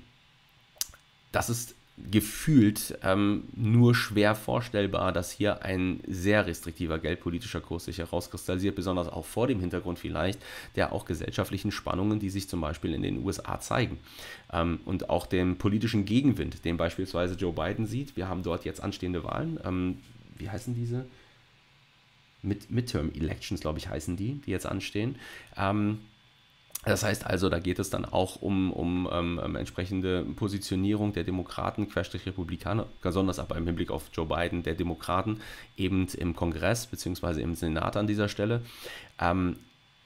das ist gefühlt ähm, nur schwer vorstellbar, dass hier ein sehr restriktiver geldpolitischer Kurs sich herauskristallisiert, besonders auch vor dem Hintergrund vielleicht der auch gesellschaftlichen Spannungen, die sich zum Beispiel in den USA zeigen ähm, und auch dem politischen Gegenwind, den beispielsweise Joe Biden sieht. Wir haben dort jetzt anstehende Wahlen. Ähm, wie heißen diese? Mid Midterm Elections, glaube ich, heißen die, die jetzt anstehen. Ähm, das heißt also, da geht es dann auch um, um ähm, ähm entsprechende Positionierung der Demokraten, Querstrich Republikaner, besonders aber im Hinblick auf Joe Biden, der Demokraten, eben im Kongress bzw. im Senat an dieser Stelle. Ähm,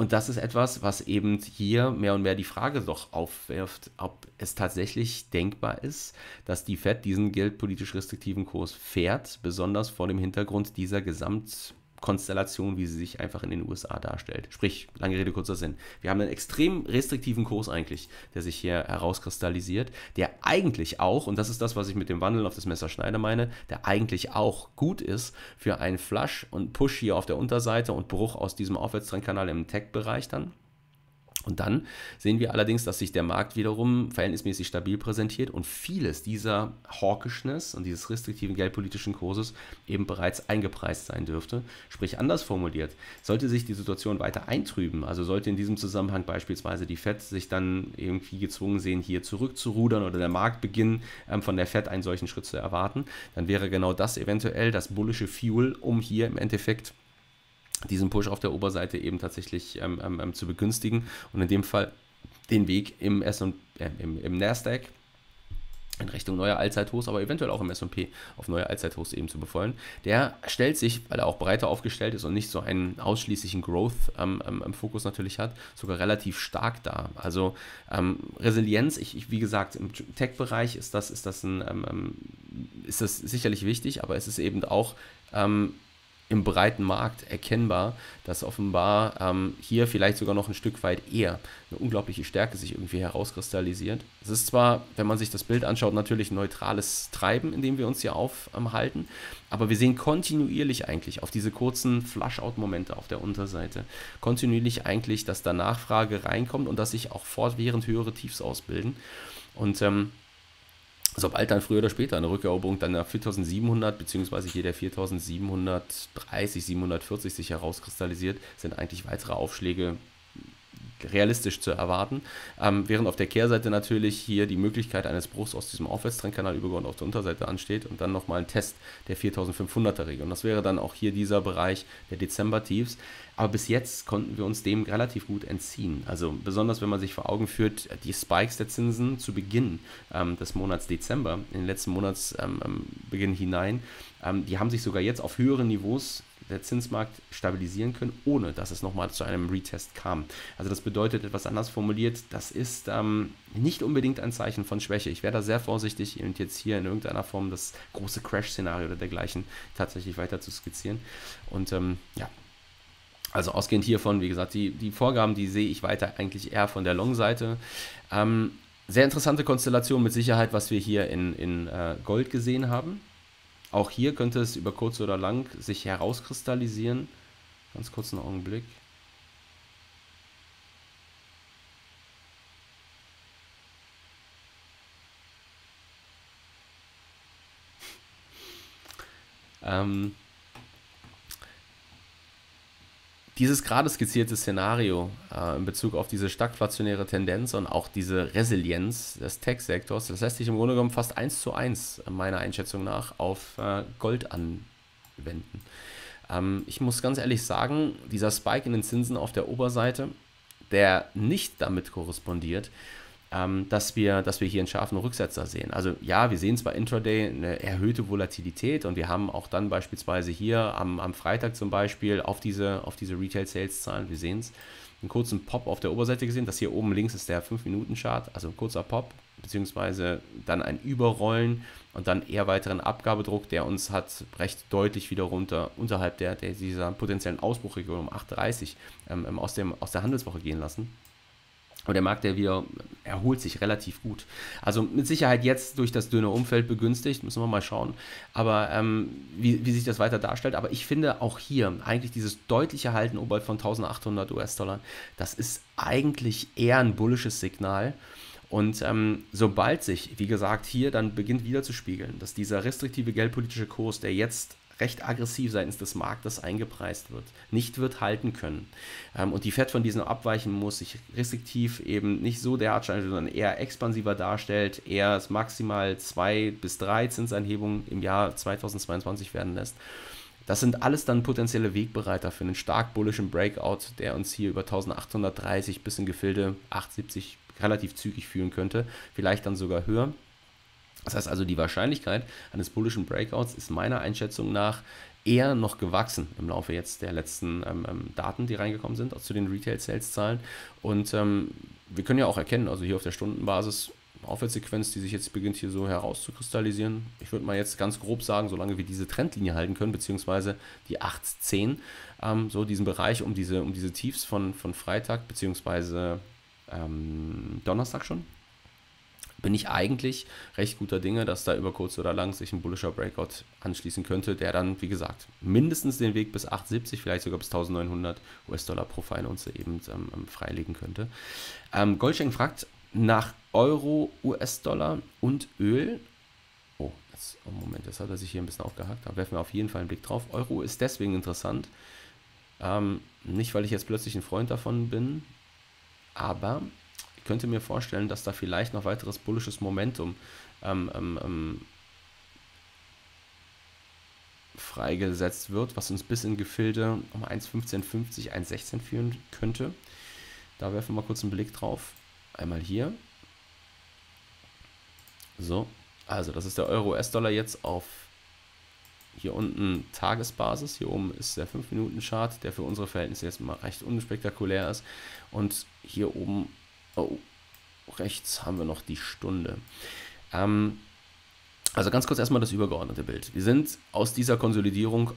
und das ist etwas, was eben hier mehr und mehr die Frage doch aufwirft, ob es tatsächlich denkbar ist, dass die Fed diesen geldpolitisch restriktiven Kurs fährt, besonders vor dem Hintergrund dieser Gesamt Konstellation, wie sie sich einfach in den USA darstellt. Sprich, lange Rede, kurzer Sinn. Wir haben einen extrem restriktiven Kurs eigentlich, der sich hier herauskristallisiert, der eigentlich auch, und das ist das, was ich mit dem Wandeln auf das Messer Schneider meine, der eigentlich auch gut ist für einen Flush und Push hier auf der Unterseite und Bruch aus diesem Aufwärtstrendkanal im Tech-Bereich dann Und dann sehen wir allerdings, dass sich der Markt wiederum verhältnismäßig stabil präsentiert und vieles dieser Hawkishness und dieses restriktiven geldpolitischen Kurses eben bereits eingepreist sein dürfte. Sprich anders formuliert, sollte sich die Situation weiter eintrüben, also sollte in diesem Zusammenhang beispielsweise die Fed sich dann irgendwie gezwungen sehen, hier zurückzurudern oder der Markt beginnen, ähm, von der Fed einen solchen Schritt zu erwarten, dann wäre genau das eventuell das bullische Fuel, um hier im Endeffekt diesen Push auf der Oberseite eben tatsächlich ähm, ähm, ähm, zu begünstigen und in dem Fall den Weg im, S äh, im, im Nasdaq in Richtung neuer Allzeithochs, aber eventuell auch im S&P auf neue Allzeithochs eben zu befeuern. Der stellt sich, weil er auch breiter aufgestellt ist und nicht so einen ausschließlichen Growth ähm, ähm, Fokus natürlich hat, sogar relativ stark da. Also ähm, Resilienz, ich, ich, wie gesagt, im Tech-Bereich ist das, ist, das ein, ähm, ähm, ist das sicherlich wichtig, aber es ist eben auch ähm, im breiten Markt erkennbar, dass offenbar ähm, hier vielleicht sogar noch ein Stück weit eher eine unglaubliche Stärke sich irgendwie herauskristallisiert. Es ist zwar, wenn man sich das Bild anschaut, natürlich ein neutrales Treiben, in dem wir uns hier aufhalten, aber wir sehen kontinuierlich eigentlich auf diese kurzen Flush-Out-Momente auf der Unterseite, kontinuierlich eigentlich, dass da Nachfrage reinkommt und dass sich auch fortwährend höhere Tiefs ausbilden. Und ähm, sobald dann früher oder später eine Rückeroberung dann nach 4700 beziehungsweise hier der 4730, 740 sich herauskristallisiert, sind eigentlich weitere Aufschläge realistisch zu erwarten. Ähm, während auf der Kehrseite natürlich hier die Möglichkeit eines Bruchs aus diesem Aufwärtstrendkanal übergeordnet auf der Unterseite ansteht und dann nochmal ein Test der 4500er Regel. Und das wäre dann auch hier dieser Bereich der Dezember-Tiefs. Aber bis jetzt konnten wir uns dem relativ gut entziehen. Also besonders wenn man sich vor Augen führt, die Spikes der Zinsen zu Beginn ähm, des Monats Dezember, in den letzten Monatsbeginn ähm, hinein, ähm, die haben sich sogar jetzt auf höheren Niveaus der Zinsmarkt stabilisieren können, ohne dass es nochmal zu einem Retest kam. Also das bedeutet etwas anders formuliert, das ist ähm, nicht unbedingt ein Zeichen von Schwäche. Ich wäre da sehr vorsichtig und jetzt hier in irgendeiner Form das große Crash-Szenario oder dergleichen tatsächlich weiter zu skizzieren. Und ähm, ja, also ausgehend hiervon, wie gesagt, die, die Vorgaben, die sehe ich weiter eigentlich eher von der Long-Seite. Ähm, sehr interessante Konstellation mit Sicherheit, was wir hier in, in äh, Gold gesehen haben. Auch hier könnte es über kurz oder lang sich herauskristallisieren. Ganz kurz einen Augenblick. ähm, dieses gerade skizzierte Szenario äh, in Bezug auf diese stagflationäre Tendenz und auch diese Resilienz des Tech-Sektors, das lässt sich im Grunde genommen fast eins zu eins meiner Einschätzung nach auf äh, Gold anwenden. Ähm, ich muss ganz ehrlich sagen, dieser Spike in den Zinsen auf der Oberseite, der nicht damit korrespondiert, ähm, dass, wir, dass wir hier einen scharfen Rücksetzer sehen. Also ja, wir sehen zwar intraday eine erhöhte Volatilität und wir haben auch dann beispielsweise hier am, am Freitag zum Beispiel auf diese, auf diese Retail-Sales-Zahlen, wir sehen es, einen kurzen Pop auf der Oberseite gesehen. Das hier oben links ist der 5-Minuten-Chart, also ein kurzer Pop, beziehungsweise dann ein Überrollen und dann eher weiteren Abgabedruck, der uns hat recht deutlich wieder runter unterhalb der, der dieser potenziellen Ausbruchregion um 8,30 ähm, aus, dem, aus der Handelswoche gehen lassen. Aber der Markt, der wieder erholt sich relativ gut. Also mit Sicherheit jetzt durch das dünne Umfeld begünstigt, müssen wir mal schauen, aber ähm, wie, wie sich das weiter darstellt. Aber ich finde auch hier eigentlich dieses deutliche Halten oberhalb von 1800 US-Dollar, das ist eigentlich eher ein bullisches Signal. Und ähm, sobald sich, wie gesagt, hier dann beginnt wieder zu spiegeln, dass dieser restriktive geldpolitische Kurs, der jetzt recht aggressiv seitens des Marktes eingepreist wird, nicht wird halten können. Ähm, und die FED von diesem abweichen muss, sich restriktiv eben nicht so derart scheint, sondern eher expansiver darstellt, eher maximal zwei bis drei Zinsanhebungen im Jahr 2022 werden lässt. Das sind alles dann potenzielle Wegbereiter für einen stark bullischen Breakout, der uns hier über 1830 bis in Gefilde 870 relativ zügig führen könnte, vielleicht dann sogar höher. Das heißt also, die Wahrscheinlichkeit eines bullischen Breakouts ist meiner Einschätzung nach eher noch gewachsen im Laufe jetzt der letzten ähm, ähm Daten, die reingekommen sind, auch zu den Retail-Sales-Zahlen. Und ähm, wir können ja auch erkennen, also hier auf der Stundenbasis, Aufwärtssequenz, die sich jetzt beginnt hier so herauszukristallisieren. Ich würde mal jetzt ganz grob sagen, solange wir diese Trendlinie halten können, beziehungsweise die 810, ähm, so diesen Bereich um diese, um diese Tiefs von, von Freitag, beziehungsweise ähm, Donnerstag schon, bin ich eigentlich recht guter Dinge, dass da über kurz oder lang sich ein bullischer Breakout anschließen könnte, der dann, wie gesagt, mindestens den Weg bis 870, vielleicht sogar bis 1900 US-Dollar pro Feinunze eben ähm, ähm, freilegen könnte. Ähm, Goldschenk fragt nach Euro, US-Dollar und Öl. Oh, jetzt, oh Moment, jetzt hat er sich hier ein bisschen aufgehakt. Da werfen wir auf jeden Fall einen Blick drauf. Euro ist deswegen interessant. Ähm, nicht, weil ich jetzt plötzlich ein Freund davon bin, aber könnte mir vorstellen, dass da vielleicht noch weiteres bullisches Momentum ähm, ähm, ähm, freigesetzt wird, was uns bis in Gefilde um 1,1550, 1,16 führen könnte. Da werfen wir mal kurz einen Blick drauf. Einmal hier. So, also das ist der Euro-US-Dollar jetzt auf hier unten Tagesbasis. Hier oben ist der 5-Minuten-Chart, der für unsere Verhältnisse jetzt mal recht unspektakulär ist. Und hier oben Oh, rechts haben wir noch die Stunde. Ähm, also ganz kurz erstmal das übergeordnete Bild. Wir sind aus dieser Konsolidierung,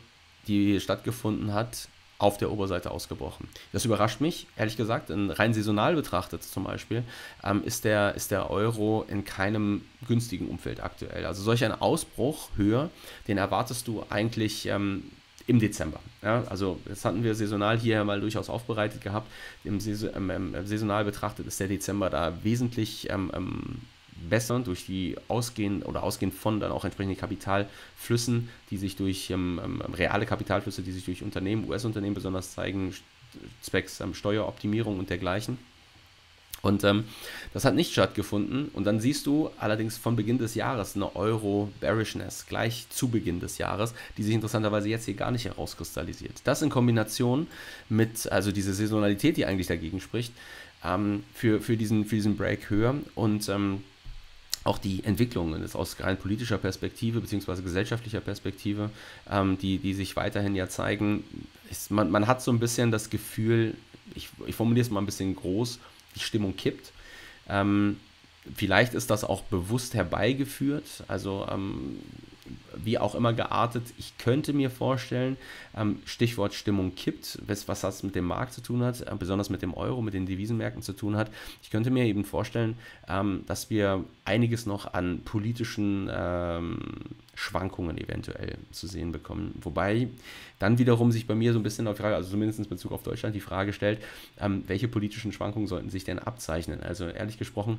die stattgefunden hat, auf der Oberseite ausgebrochen. Das überrascht mich, ehrlich gesagt, rein saisonal betrachtet zum Beispiel, ähm, ist, der, ist der Euro in keinem günstigen Umfeld aktuell. Also solch ein Ausbruch höher, den erwartest du eigentlich ähm, im Dezember. Ja, also das hatten wir saisonal hier mal durchaus aufbereitet gehabt. Im Saison, ähm, ähm, saisonal betrachtet ist der Dezember da wesentlich ähm, ähm, besser durch die ausgehend oder ausgehend von dann auch entsprechenden Kapitalflüssen, die sich durch ähm, ähm, reale Kapitalflüsse, die sich durch Unternehmen, US-Unternehmen besonders zeigen, zwecks Steueroptimierung und dergleichen. Und ähm, das hat nicht stattgefunden. Und dann siehst du allerdings von Beginn des Jahres eine Euro-Bearishness gleich zu Beginn des Jahres, die sich interessanterweise jetzt hier gar nicht herauskristallisiert. Das in Kombination mit, also diese Saisonalität, die eigentlich dagegen spricht, ähm, für, für, diesen, für diesen Break höher und ähm, auch die Entwicklungen aus rein politischer Perspektive bzw. gesellschaftlicher Perspektive, ähm, die, die sich weiterhin ja zeigen, ist, man, man hat so ein bisschen das Gefühl, ich, ich formuliere es mal ein bisschen groß, die Stimmung kippt. Ähm, vielleicht ist das auch bewusst herbeigeführt, also ähm, wie auch immer geartet. Ich könnte mir vorstellen, ähm, Stichwort Stimmung kippt, was, was das mit dem Markt zu tun hat, äh, besonders mit dem Euro, mit den Devisenmärkten zu tun hat. Ich könnte mir eben vorstellen, ähm, dass wir einiges noch an politischen ähm, Schwankungen eventuell zu sehen bekommen. Wobei dann wiederum sich bei mir so ein bisschen auf die Frage, also zumindest in Bezug auf Deutschland, die Frage stellt, ähm, welche politischen Schwankungen sollten sich denn abzeichnen? Also ehrlich gesprochen,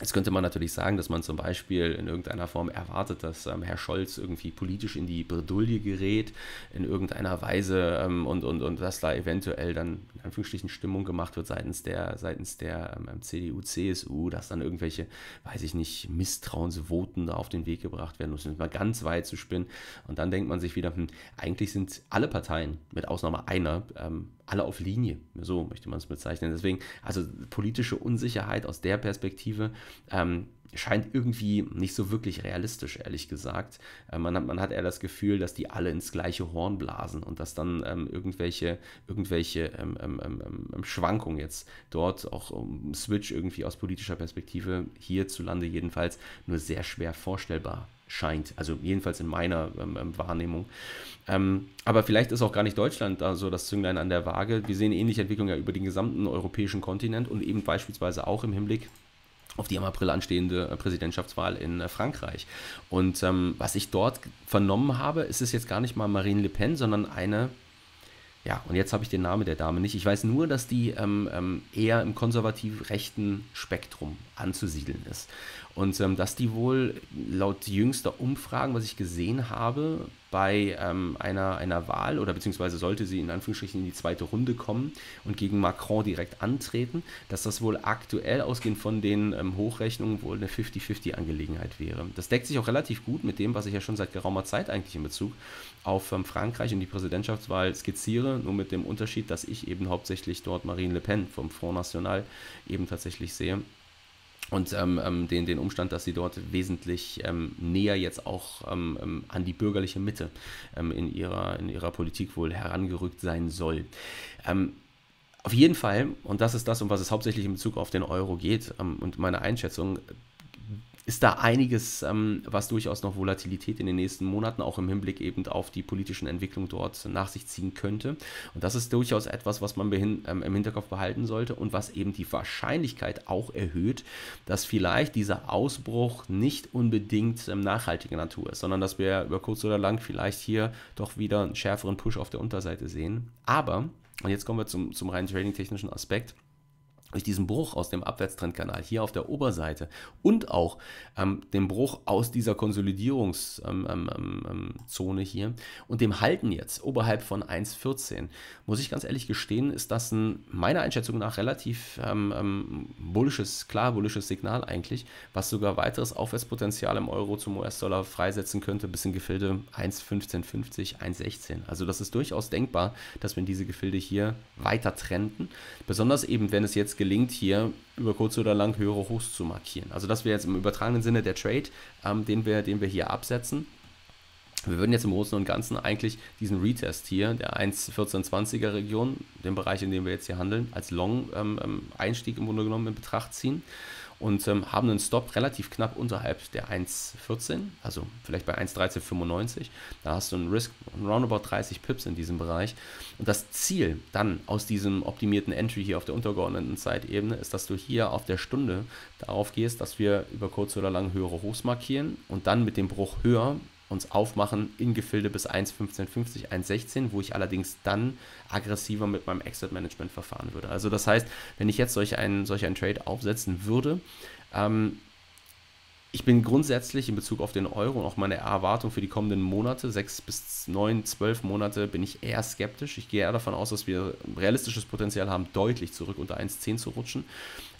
Jetzt könnte man natürlich sagen, dass man zum Beispiel in irgendeiner Form erwartet, dass ähm, Herr Scholz irgendwie politisch in die Bredouille gerät, in irgendeiner Weise ähm, und, und, und dass da eventuell dann in Anführungsstrichen Stimmung gemacht wird seitens der, seitens der ähm, CDU, CSU, dass dann irgendwelche, weiß ich nicht, Misstrauensvoten da auf den Weg gebracht werden, um mal ganz weit zu spinnen. Und dann denkt man sich wieder, hm, eigentlich sind alle Parteien, mit Ausnahme einer, ähm, alle auf Linie. So möchte man es bezeichnen. Deswegen, also politische Unsicherheit aus der Perspektive ähm, scheint irgendwie nicht so wirklich realistisch, ehrlich gesagt. Äh, man, hat, man hat eher das Gefühl, dass die alle ins gleiche Horn blasen und dass dann ähm, irgendwelche, irgendwelche ähm, ähm, ähm, ähm Schwankungen jetzt dort auch um Switch irgendwie aus politischer Perspektive hierzulande jedenfalls nur sehr schwer vorstellbar scheint. Also jedenfalls in meiner ähm, ähm, Wahrnehmung. Ähm, aber vielleicht ist auch gar nicht Deutschland da so das Zünglein an der Waage. Wir sehen ähnliche Entwicklungen ja über den gesamten europäischen Kontinent und eben beispielsweise auch im Hinblick auf die im April anstehende äh, Präsidentschaftswahl in äh, Frankreich. Und ähm, was ich dort vernommen habe, ist es jetzt gar nicht mal Marine Le Pen, sondern eine ja, und jetzt habe ich den Namen der Dame nicht. Ich weiß nur, dass die ähm, ähm, eher im konservativ-rechten Spektrum anzusiedeln ist. Und ähm, dass die wohl laut jüngster Umfragen, was ich gesehen habe, bei ähm, einer, einer Wahl oder beziehungsweise sollte sie in Anführungsstrichen in die zweite Runde kommen und gegen Macron direkt antreten, dass das wohl aktuell ausgehend von den ähm, Hochrechnungen wohl eine 50-50-Angelegenheit wäre. Das deckt sich auch relativ gut mit dem, was ich ja schon seit geraumer Zeit eigentlich in Bezug auf ähm, Frankreich und die Präsidentschaftswahl skizziere, nur mit dem Unterschied, dass ich eben hauptsächlich dort Marine Le Pen vom Front National eben tatsächlich sehe und ähm, ähm, den, den Umstand, dass sie dort wesentlich ähm, näher jetzt auch ähm, ähm, an die bürgerliche Mitte ähm, in, ihrer, in ihrer Politik wohl herangerückt sein soll. auf jeden Fall, und das ist das, um was es hauptsächlich in Bezug auf den Euro geht und meine Einschätzung, ist da einiges, ähm, was durchaus noch Volatilität in den nächsten Monaten auch im Hinblick eben auf die politischen Entwicklungen dort nach sich ziehen könnte. Und das ist durchaus etwas, was man ähm, im Hinterkopf behalten sollte und was eben die Wahrscheinlichkeit auch erhöht, dass vielleicht dieser Ausbruch nicht unbedingt ähm, nachhaltiger Natur ist, sondern dass wir über kurz oder lang vielleicht hier doch wieder einen schärferen Push auf der Unterseite sehen. Aber, und jetzt kommen wir zum, zum rein trading-technischen Aspekt, durch diesen Bruch aus dem Abwärtstrendkanal hier auf der Oberseite und auch ähm, dem Bruch aus dieser Konsolidierungszone ähm, ähm, ähm hier und dem Halten jetzt oberhalb von 1,14, muss ich ganz ehrlich gestehen, ist das ein meiner Einschätzung nach relativ ähm, ähm, bullisches, klar bullisches Signal eigentlich, was sogar weiteres Aufwärtspotenzial im Euro zum US-Dollar freisetzen könnte, bis in Gefilde 1,1550, 1,16. Also das ist durchaus denkbar, dass wir in diese Gefilde hier weiter trenden, besonders eben, wenn es jetzt gelingt, hier über kurz oder lang höhere Hochs zu markieren. Also das wäre jetzt im übertragenen Sinne der Trade, ähm, den, wir, den wir hier absetzen. Wir würden jetzt im Großen und Ganzen eigentlich diesen Retest hier, der 1,1420er Region, den Bereich, in dem wir jetzt hier handeln, als Long-Einstieg ähm, im Grunde genommen in Betracht ziehen und ähm, haben einen Stop relativ knapp unterhalb der 1,14, also vielleicht bei 1,1395. Da hast du einen Risk von roundabout 30 Pips in diesem Bereich. Und das Ziel dann aus diesem optimierten Entry hier auf der untergeordneten Zeitebene ist, dass du hier auf der Stunde darauf gehst, dass wir über kurz oder lang höhere Hochs markieren und dann mit dem Bruch höher uns aufmachen in Gefilde bis 1,1550, 1,16, wo ich allerdings dann aggressiver mit meinem Exit-Management verfahren würde. Also das heißt, wenn ich jetzt solch einen, solch einen Trade aufsetzen würde, ähm, ich bin grundsätzlich in Bezug auf den Euro und auch meine Erwartung für die kommenden Monate, sechs bis neun, zwölf Monate, bin ich eher skeptisch. Ich gehe eher davon aus, dass wir realistisches Potenzial haben, deutlich zurück unter 1,10 zu rutschen.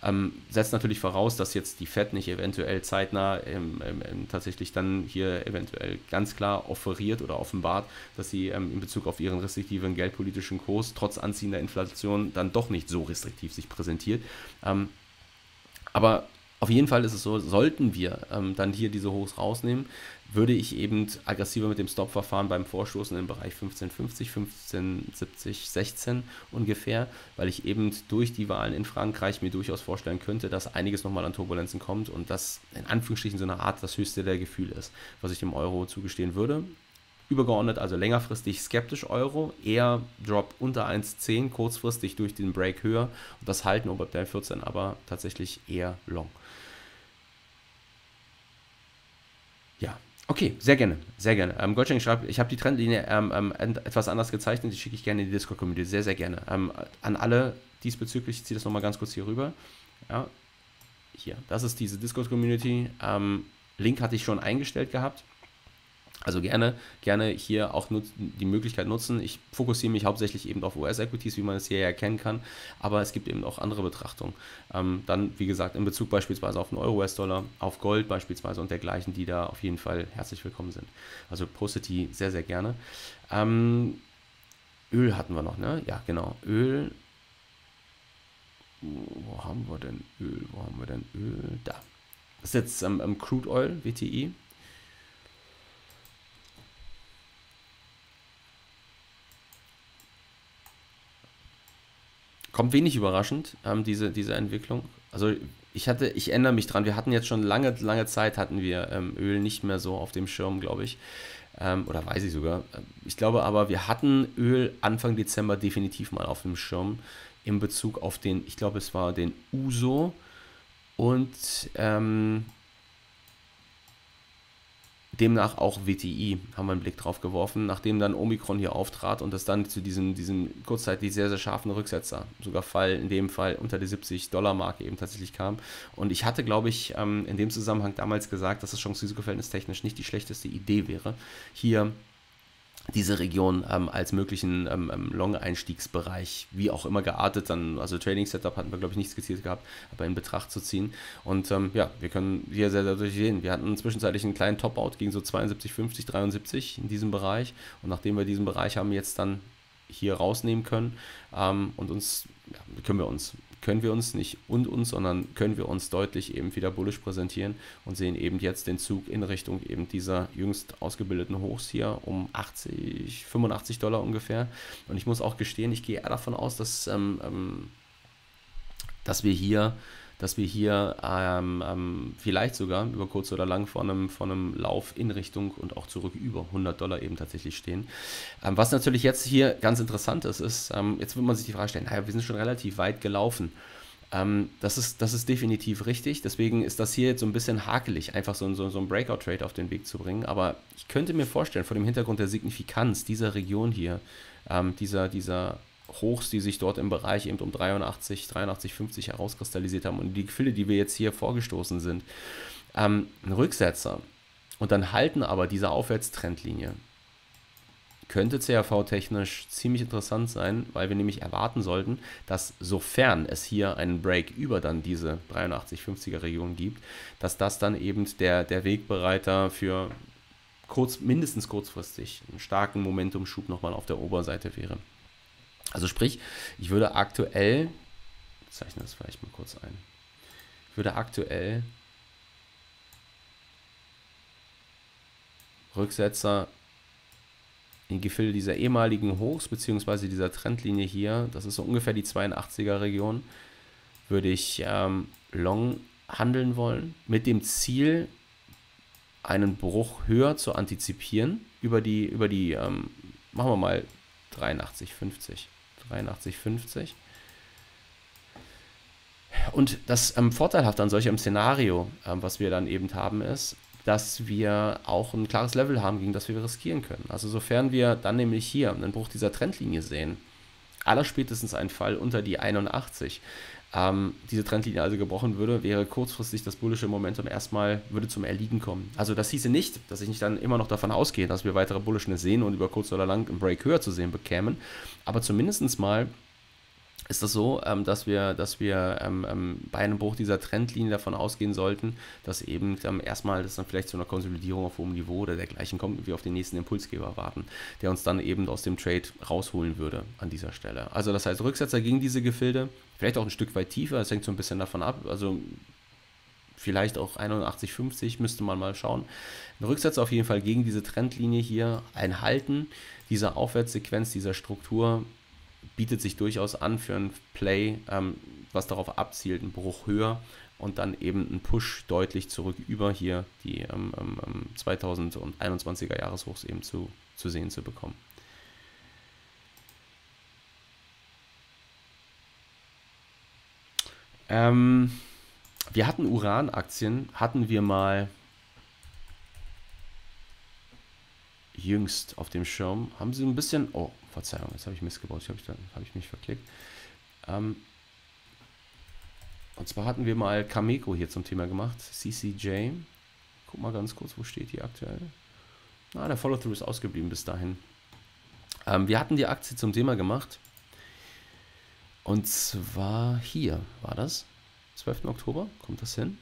Ähm, setzt natürlich voraus, dass jetzt die FED nicht eventuell zeitnah ähm, ähm, tatsächlich dann hier eventuell ganz klar offeriert oder offenbart, dass sie ähm, in Bezug auf ihren restriktiven geldpolitischen Kurs trotz anziehender Inflation dann doch nicht so restriktiv sich präsentiert. Ähm, aber auf jeden Fall ist es so, sollten wir ähm, dann hier diese Hochs rausnehmen, würde ich eben aggressiver mit dem Stop-Verfahren beim Vorstoßen im Bereich 1550, 1570, 16 ungefähr, weil ich eben durch die Wahlen in Frankreich mir durchaus vorstellen könnte, dass einiges nochmal an Turbulenzen kommt und das in Anführungsstrichen so eine Art das höchste der Gefühle ist, was ich dem Euro zugestehen würde. Übergeordnet, also längerfristig skeptisch Euro, eher Drop unter 1,10, kurzfristig durch den Break höher und das Halten oberhalb der 14 aber tatsächlich eher long. Ja, okay, sehr gerne, sehr gerne. Ähm, Goldschenk schreibt, ich habe die Trendlinie ähm, ähm, etwas anders gezeichnet, die schicke ich gerne in die Discord-Community, sehr, sehr gerne. Ähm, an alle diesbezüglich, ich ziehe das nochmal ganz kurz hier rüber. Ja, hier, das ist diese Discord-Community. Ähm, Link hatte ich schon eingestellt gehabt. Also gerne, gerne hier auch die Möglichkeit nutzen. Ich fokussiere mich hauptsächlich eben auf US-Equities, wie man es hier erkennen kann, aber es gibt eben auch andere Betrachtungen. Ähm, dann, wie gesagt, in Bezug beispielsweise auf den Euro-US-Dollar, auf Gold beispielsweise und dergleichen, die da auf jeden Fall herzlich willkommen sind. Also postet die sehr, sehr gerne. Ähm, Öl hatten wir noch, ne? Ja, genau. Öl. Wo haben wir denn Öl? Wo haben wir denn Öl? Da. Das ist jetzt ähm, Crude Oil, WTI. Kommt wenig überraschend, ähm, diese, diese Entwicklung. Also ich hatte, ich ändere mich dran, wir hatten jetzt schon lange, lange Zeit hatten wir ähm, Öl nicht mehr so auf dem Schirm, glaube ich. Ähm, oder weiß ich sogar. Ich glaube aber, wir hatten Öl Anfang Dezember definitiv mal auf dem Schirm in Bezug auf den, ich glaube, es war den Uso und ähm, demnach auch WTI haben wir einen Blick drauf geworfen, nachdem dann Omikron hier auftrat und es dann zu diesem, diesem kurzzeitig sehr, sehr scharfen Rücksetzer, sogar Fall in dem Fall unter die 70-Dollar-Marke eben tatsächlich kam. Und ich hatte, glaube ich, ähm, in dem Zusammenhang damals gesagt, dass das Chance-Risiko-Verhältnis technisch nicht die schlechteste Idee wäre, hier diese Region ähm, als möglichen ähm, ähm, Long-Einstiegsbereich, wie auch immer geartet, dann, also Trading-Setup hatten wir, glaube ich, nicht skizziert gehabt, aber in Betracht zu ziehen. Und ähm, ja, wir können hier sehr, sehr deutlich sehen, wir hatten zwischenzeitlich einen kleinen Top-Out gegen so 72, 50, 73 in diesem Bereich. Und nachdem wir diesen Bereich haben jetzt dann hier rausnehmen können ähm, und uns, ja, können wir uns können wir uns nicht und uns, sondern können wir uns deutlich eben wieder bullisch präsentieren und sehen eben jetzt den Zug in Richtung eben dieser jüngst ausgebildeten Hochs hier um 80, 85 Dollar ungefähr. Und ich muss auch gestehen, ich gehe eher davon aus, dass, ähm, ähm, dass wir hier dass wir hier ähm, ähm, vielleicht sogar über kurz oder lang vor einem, vor einem Lauf in Richtung und auch zurück über 100 Dollar eben tatsächlich stehen. Ähm, was natürlich jetzt hier ganz interessant ist, ist, ähm, jetzt wird man sich die Frage stellen, naja, wir sind schon relativ weit gelaufen. Ähm, das, ist, das ist definitiv richtig. Deswegen ist das hier jetzt so ein bisschen hakelig, einfach so, so, so ein Breakout-Trade auf den Weg zu bringen. Aber ich könnte mir vorstellen, vor dem Hintergrund der Signifikanz dieser Region hier, ähm, dieser, dieser Hochs, die sich dort im Bereich eben um 83, 83, 50 herauskristallisiert haben und die Gefilde, die wir jetzt hier vorgestoßen sind, ähm, ein Rücksetzer und dann halten aber diese Aufwärtstrendlinie könnte CRV-technisch ziemlich interessant sein, weil wir nämlich erwarten sollten, dass sofern es hier einen Break über dann diese 83-50er Region gibt, dass das dann eben der, der Wegbereiter für kurz, mindestens kurzfristig einen starken Momentumschub nochmal auf der Oberseite wäre. Also sprich, ich würde aktuell, ich zeichne das vielleicht mal kurz ein, ich würde aktuell Rücksetzer in Gefilde dieser ehemaligen Hochs, beziehungsweise dieser Trendlinie hier, das ist so ungefähr die 82er Region, würde ich ähm, long handeln wollen, mit dem Ziel, einen Bruch höher zu antizipieren, über die, über die ähm, machen wir mal 83,50. 83,50. Und das ähm, Vorteilhafte an solchem Szenario, ähm, was wir dann eben haben, ist, dass wir auch ein klares Level haben, gegen das wir riskieren können. Also sofern wir dann nämlich hier einen Bruch dieser Trendlinie sehen, allerspätestens ein Fall unter die 81, ähm, diese Trendlinie also gebrochen würde, wäre kurzfristig das bullische Momentum erstmal, würde zum Erliegen kommen. Also das hieße nicht, dass ich nicht dann immer noch davon ausgehe, dass wir weitere bullische sehen und über kurz oder lang einen Break höher zu sehen bekämen, aber zumindest mal ist das so, ähm, dass wir, dass wir ähm, ähm, bei einem Bruch dieser Trendlinie davon ausgehen sollten, dass eben ähm, erstmal das dann vielleicht zu einer Konsolidierung auf hohem Niveau oder dergleichen kommt und wir auf den nächsten Impulsgeber warten, der uns dann eben aus dem Trade rausholen würde an dieser Stelle. Also das heißt, Rücksetzer gegen diese Gefilde, vielleicht auch ein Stück weit tiefer, das hängt so ein bisschen davon ab, also vielleicht auch 81,50 müsste man mal schauen. Ein Rücksetzer auf jeden Fall gegen diese Trendlinie hier, ein Halten dieser Aufwärtssequenz, dieser Struktur bietet sich durchaus an für ein Play, ähm, was darauf abzielt, einen Bruch höher und dann eben einen Push deutlich zurück über hier die ähm, ähm, 2021er Jahreshochs eben zu, zu sehen zu bekommen. Ähm, wir hatten Uranaktien, hatten wir mal jüngst auf dem Schirm. Haben sie ein bisschen, oh, Verzeihung, jetzt habe ich missgebaut, ich habe hab ich mich verklickt. Ähm, und zwar hatten wir mal Kameko hier zum Thema gemacht, CCJ. Guck mal ganz kurz, wo steht die aktuell? Ah, der Follow-through ist ausgeblieben bis dahin. Ähm, wir hatten die Aktie zum Thema gemacht. Und zwar hier war das. 12. Oktober, kommt das hin?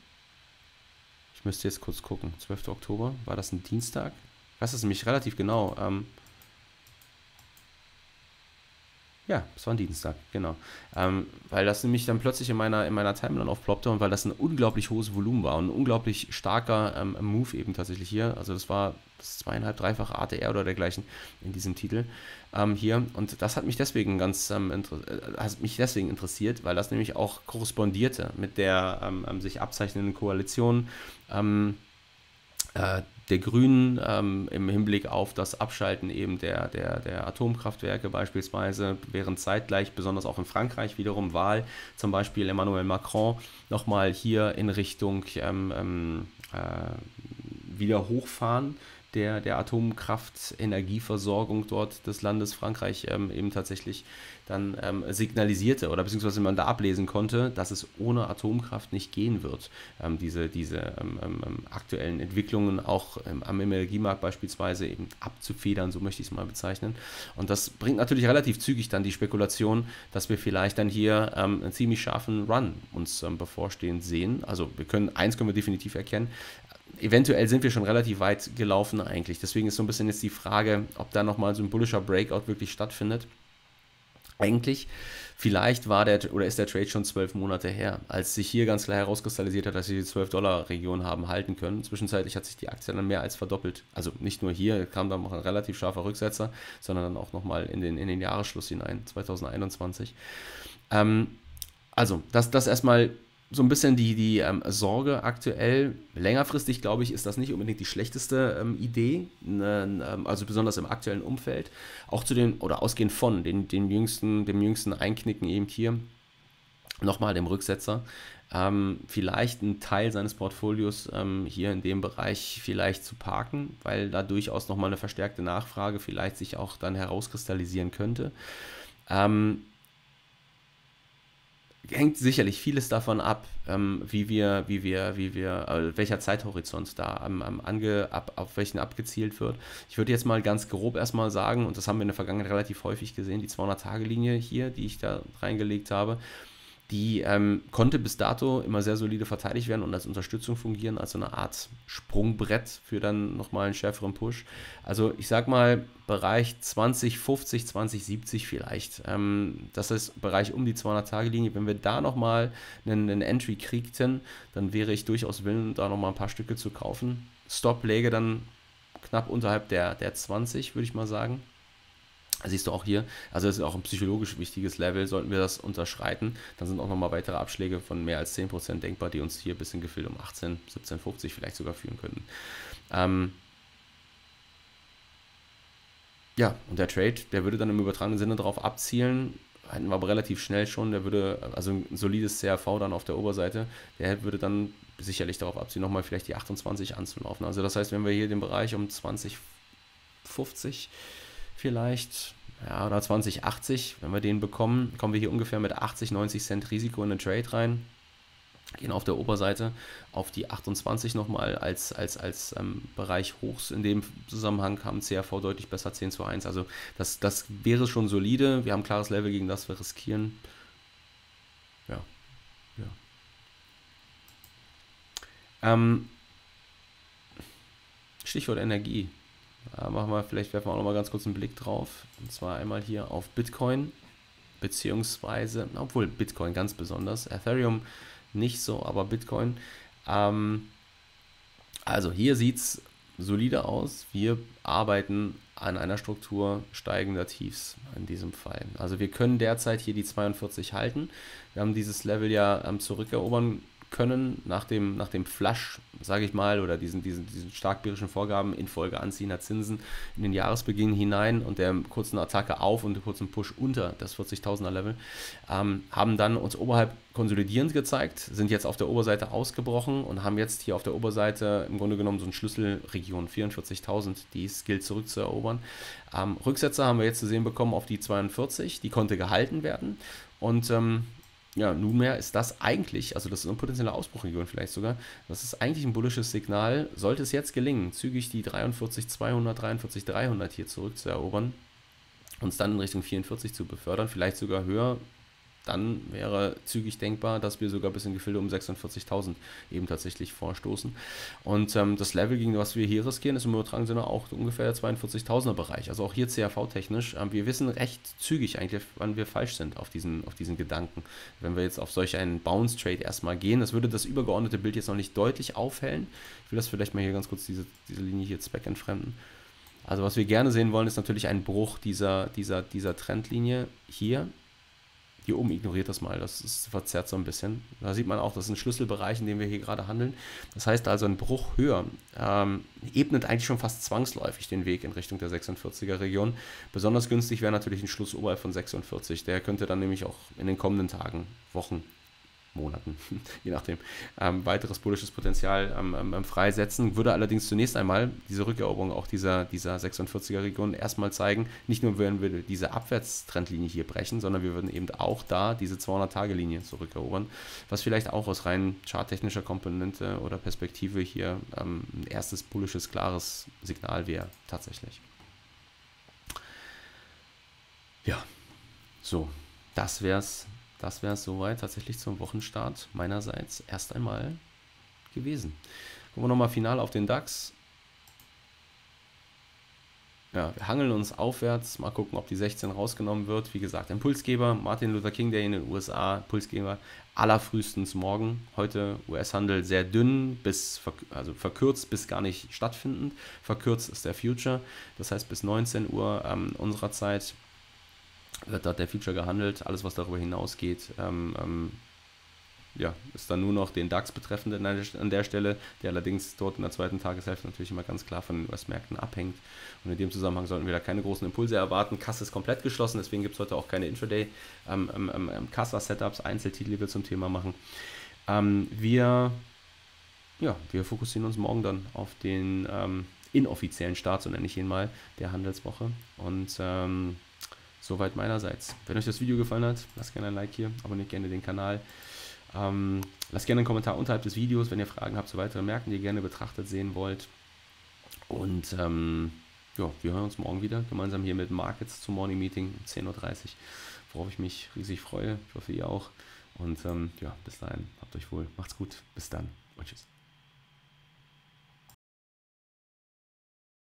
Ich müsste jetzt kurz gucken. 12. Oktober, war das ein Dienstag? Ich weiß es nämlich relativ genau. Ähm, Ja, es war ein Dienstag, genau. Ähm, weil das nämlich dann plötzlich in meiner, in meiner Timeline aufploppte und weil das ein unglaublich hohes Volumen war und ein unglaublich starker ähm, Move eben tatsächlich hier. Also das war das zweieinhalb, dreifache ATR oder dergleichen in diesem Titel ähm, hier. Und das hat mich deswegen ganz ähm, äh, hat mich deswegen interessiert, weil das nämlich auch korrespondierte mit der ähm, ähm, sich abzeichnenden Koalition äh, der Grünen ähm, im Hinblick auf das Abschalten eben der, der, der Atomkraftwerke beispielsweise, während zeitgleich, besonders auch in Frankreich wiederum Wahl, zum Beispiel Emmanuel Macron nochmal hier in Richtung ähm, ähm, äh, wieder hochfahren der, der Atomkraftenergieversorgung dort des Landes Frankreich ähm, eben tatsächlich dann ähm, signalisierte oder beziehungsweise man da ablesen konnte, dass es ohne Atomkraft nicht gehen wird. Ähm, diese diese ähm, ähm, ähm, aktuellen Entwicklungen auch am Energiemarkt beispielsweise eben abzufedern, so möchte ich es mal bezeichnen. Und das bringt natürlich relativ zügig dann die Spekulation, dass wir vielleicht dann hier einen ziemlich scharfen Run uns bevorstehen sehen. Also wir können, eins können wir definitiv erkennen, eventuell sind wir schon relativ weit gelaufen eigentlich. Deswegen ist so ein bisschen jetzt die Frage, ob da nochmal so ein bullischer Breakout wirklich stattfindet. Eigentlich, vielleicht war der oder ist der Trade schon zwölf Monate her, als sich hier ganz klar herauskristallisiert hat, dass sie die 12-Dollar-Region haben halten können. Zwischenzeitlich hat sich die Aktie dann mehr als verdoppelt. Also nicht nur hier kam dann noch ein relativ scharfer Rücksetzer, sondern dann auch nochmal in den, in den Jahresschluss hinein, 2021. Ähm, also, das, das erstmal so ein bisschen die, die ähm, Sorge aktuell. Längerfristig, glaube ich, ist das nicht unbedingt die schlechteste ähm, Idee, ne, ähm, also besonders im aktuellen Umfeld. Auch zu den, oder ausgehend von den, den jüngsten, dem jüngsten Einknicken eben hier, nochmal dem Rücksetzer. Ähm, vielleicht einen Teil seines Portfolios ähm, hier in dem Bereich vielleicht zu parken, weil da durchaus nochmal eine verstärkte Nachfrage vielleicht sich auch dann herauskristallisieren könnte. Ähm, hängt sicherlich vieles davon ab, ähm, wie wir, wie wir, wie wir, äh, welcher Zeithorizont da am, am ange, ab, auf welchen abgezielt wird. Ich würde jetzt mal ganz grob erstmal sagen, und das haben wir in der Vergangenheit relativ häufig gesehen, die 200-Tage-Linie hier, die ich da reingelegt habe, die ähm, konnte bis dato immer sehr solide verteidigt werden und als Unterstützung fungieren, als eine Art Sprungbrett für dann nochmal einen schärferen Push. Also ich sag mal, Bereich 2050, 2070 vielleicht. Ähm, das ist Bereich um die 200-Tage-Linie. Wenn wir da nochmal einen, einen Entry kriegten, dann wäre ich durchaus willen, da nochmal ein paar Stücke zu kaufen. Stop läge dann knapp unterhalb der, der 20, würde ich mal sagen. Siehst du auch hier, also das ist auch ein psychologisch wichtiges Level, sollten wir das unterschreiten, dann sind auch nochmal weitere Abschläge von mehr als 10% denkbar, die uns hier bis in Gefühl um 18, 17, 50 vielleicht sogar führen könnten. Ähm ja, und der Trade, der würde dann im übertragenen Sinne darauf abzielen, hatten wir aber relativ schnell schon, der würde, also ein solides CRV dann auf der Oberseite, der würde dann sicherlich darauf abzielen, nochmal vielleicht die 28 anzulaufen. Also das heißt, wenn wir hier den Bereich um 20, 50 vielleicht, ja, oder 2080, wenn wir den bekommen, kommen wir hier ungefähr mit 80, 90 Cent Risiko in den Trade rein. Gehen auf der Oberseite auf die 28 nochmal als, als, als ähm, Bereich Hochs. In dem Zusammenhang haben CRV deutlich besser 10 zu 1. Also das, das wäre schon solide. Wir haben ein klares Level, gegen das wir riskieren. Ja. ja. Ähm, Stichwort Energie. Da machen wir, vielleicht werfen wir auch noch mal ganz kurz einen Blick drauf. Und zwar einmal hier auf Bitcoin, beziehungsweise, obwohl Bitcoin ganz besonders, Ethereum nicht so, aber Bitcoin. Ähm, also hier sieht es solide aus. Wir arbeiten an einer Struktur steigender Tiefs in diesem Fall. Also wir können derzeit hier die 42 halten. Wir haben dieses Level ja ähm, zurückerobern können nach dem, nach dem Flush, sage ich mal, oder diesen, diesen, diesen stark bärischen Vorgaben infolge anziehender Zinsen in den Jahresbeginn hinein und der kurzen Attacke auf und kurzen Push unter das 40.000er Level, ähm, haben dann uns oberhalb konsolidierend gezeigt, sind jetzt auf der Oberseite ausgebrochen und haben jetzt hier auf der Oberseite im Grunde genommen so eine Schlüsselregion 44.000, die es gilt zurückzuerobern. Ähm, Rücksetzer haben wir jetzt zu sehen bekommen auf die 42, die konnte gehalten werden und ähm, ja, nunmehr ist das eigentlich, also das ist eine potenzielle Ausbruchregion vielleicht sogar, das ist eigentlich ein bullisches Signal. Sollte es jetzt gelingen, zügig die 43,200, 43,300 hier zurückzuerobern, uns dann in Richtung 44 zu befördern, vielleicht sogar höher, dann wäre zügig denkbar, dass wir sogar bis in Gefilde um 46.000 eben tatsächlich vorstoßen. Und ähm, das Level, gegen was wir hier riskieren, ist im übertragenen Sinne auch ungefähr der 42.000er Bereich. Also auch hier CRV-technisch. Ähm, wir wissen recht zügig eigentlich, wann wir falsch sind auf diesen, auf diesen Gedanken. Wenn wir jetzt auf solch einen Bounce-Trade erstmal gehen, das würde das übergeordnete Bild jetzt noch nicht deutlich aufhellen. Ich will das vielleicht mal hier ganz kurz diese, diese Linie hier jetzt entfremden. Also was wir gerne sehen wollen, ist natürlich ein Bruch dieser, dieser, dieser Trendlinie hier hier oben ignoriert das mal, das ist, verzerrt so ein bisschen. Da sieht man auch, das ist ein Schlüsselbereich, in dem wir hier gerade handeln. Das heißt also, ein Bruch höher ähm, ebnet eigentlich schon fast zwangsläufig den Weg in Richtung der 46er Region. Besonders günstig wäre natürlich ein Schluss oberhalb von 46. Der könnte dann nämlich auch in den kommenden Tagen, Wochen Monaten, je nachdem, ähm, weiteres bullisches Potenzial ähm, ähm, freisetzen. Würde allerdings zunächst einmal diese Rückeroberung auch dieser, dieser 46er Region erstmal zeigen, nicht nur würden wir diese Abwärtstrendlinie hier brechen, sondern wir würden eben auch da diese 200-Tage-Linie zurückerobern, was vielleicht auch aus rein charttechnischer Komponente oder Perspektive hier ähm, ein erstes bullisches, klares Signal wäre, tatsächlich. Ja, so, das wäre es das wäre es soweit tatsächlich zum Wochenstart meinerseits erst einmal gewesen. Gucken wir nochmal final auf den DAX. Ja, wir hangeln uns aufwärts. Mal gucken, ob die 16 rausgenommen wird. Wie gesagt, Impulsgeber, Martin Luther King Day in den USA, Impulsgeber allerfrühestens morgen. Heute US-Handel sehr dünn, bis also verkürzt bis gar nicht stattfindend. Verkürzt ist der Future, das heißt bis 19 Uhr ähm, unserer Zeit wird dort der Future gehandelt. Alles, was darüber hinausgeht, ähm, ähm, ja, ist dann nur noch den DAX betreffend an der Stelle, der allerdings dort in der zweiten Tageshälfte natürlich immer ganz klar von den US-Märkten abhängt. Und in dem Zusammenhang sollten wir da keine großen Impulse erwarten. Kasse ist komplett geschlossen, deswegen gibt es heute auch keine Intraday ähm, ähm, ähm, Einzeltitel, die wir zum Thema machen. Wir, ja, wir fokussieren uns morgen dann auf den inoffiziellen Start, so nenne ich ihn mal, der Handelswoche. Und soweit meinerseits. Wenn euch das Video gefallen hat, lasst gerne ein Like hier, abonniert gerne den Kanal. Ähm, lasst gerne einen Kommentar unterhalb des Videos, wenn ihr Fragen habt zu weiteren Märkten, die ihr gerne betrachtet sehen wollt. Und ähm, ja, wir hören uns morgen wieder, gemeinsam hier mit Markets zum Morning Meeting um 10.30 Uhr, worauf ich mich riesig freue. Ich hoffe, ihr auch. Und ähm, ja, bis dahin, habt euch wohl, macht's gut, bis dann und tschüss.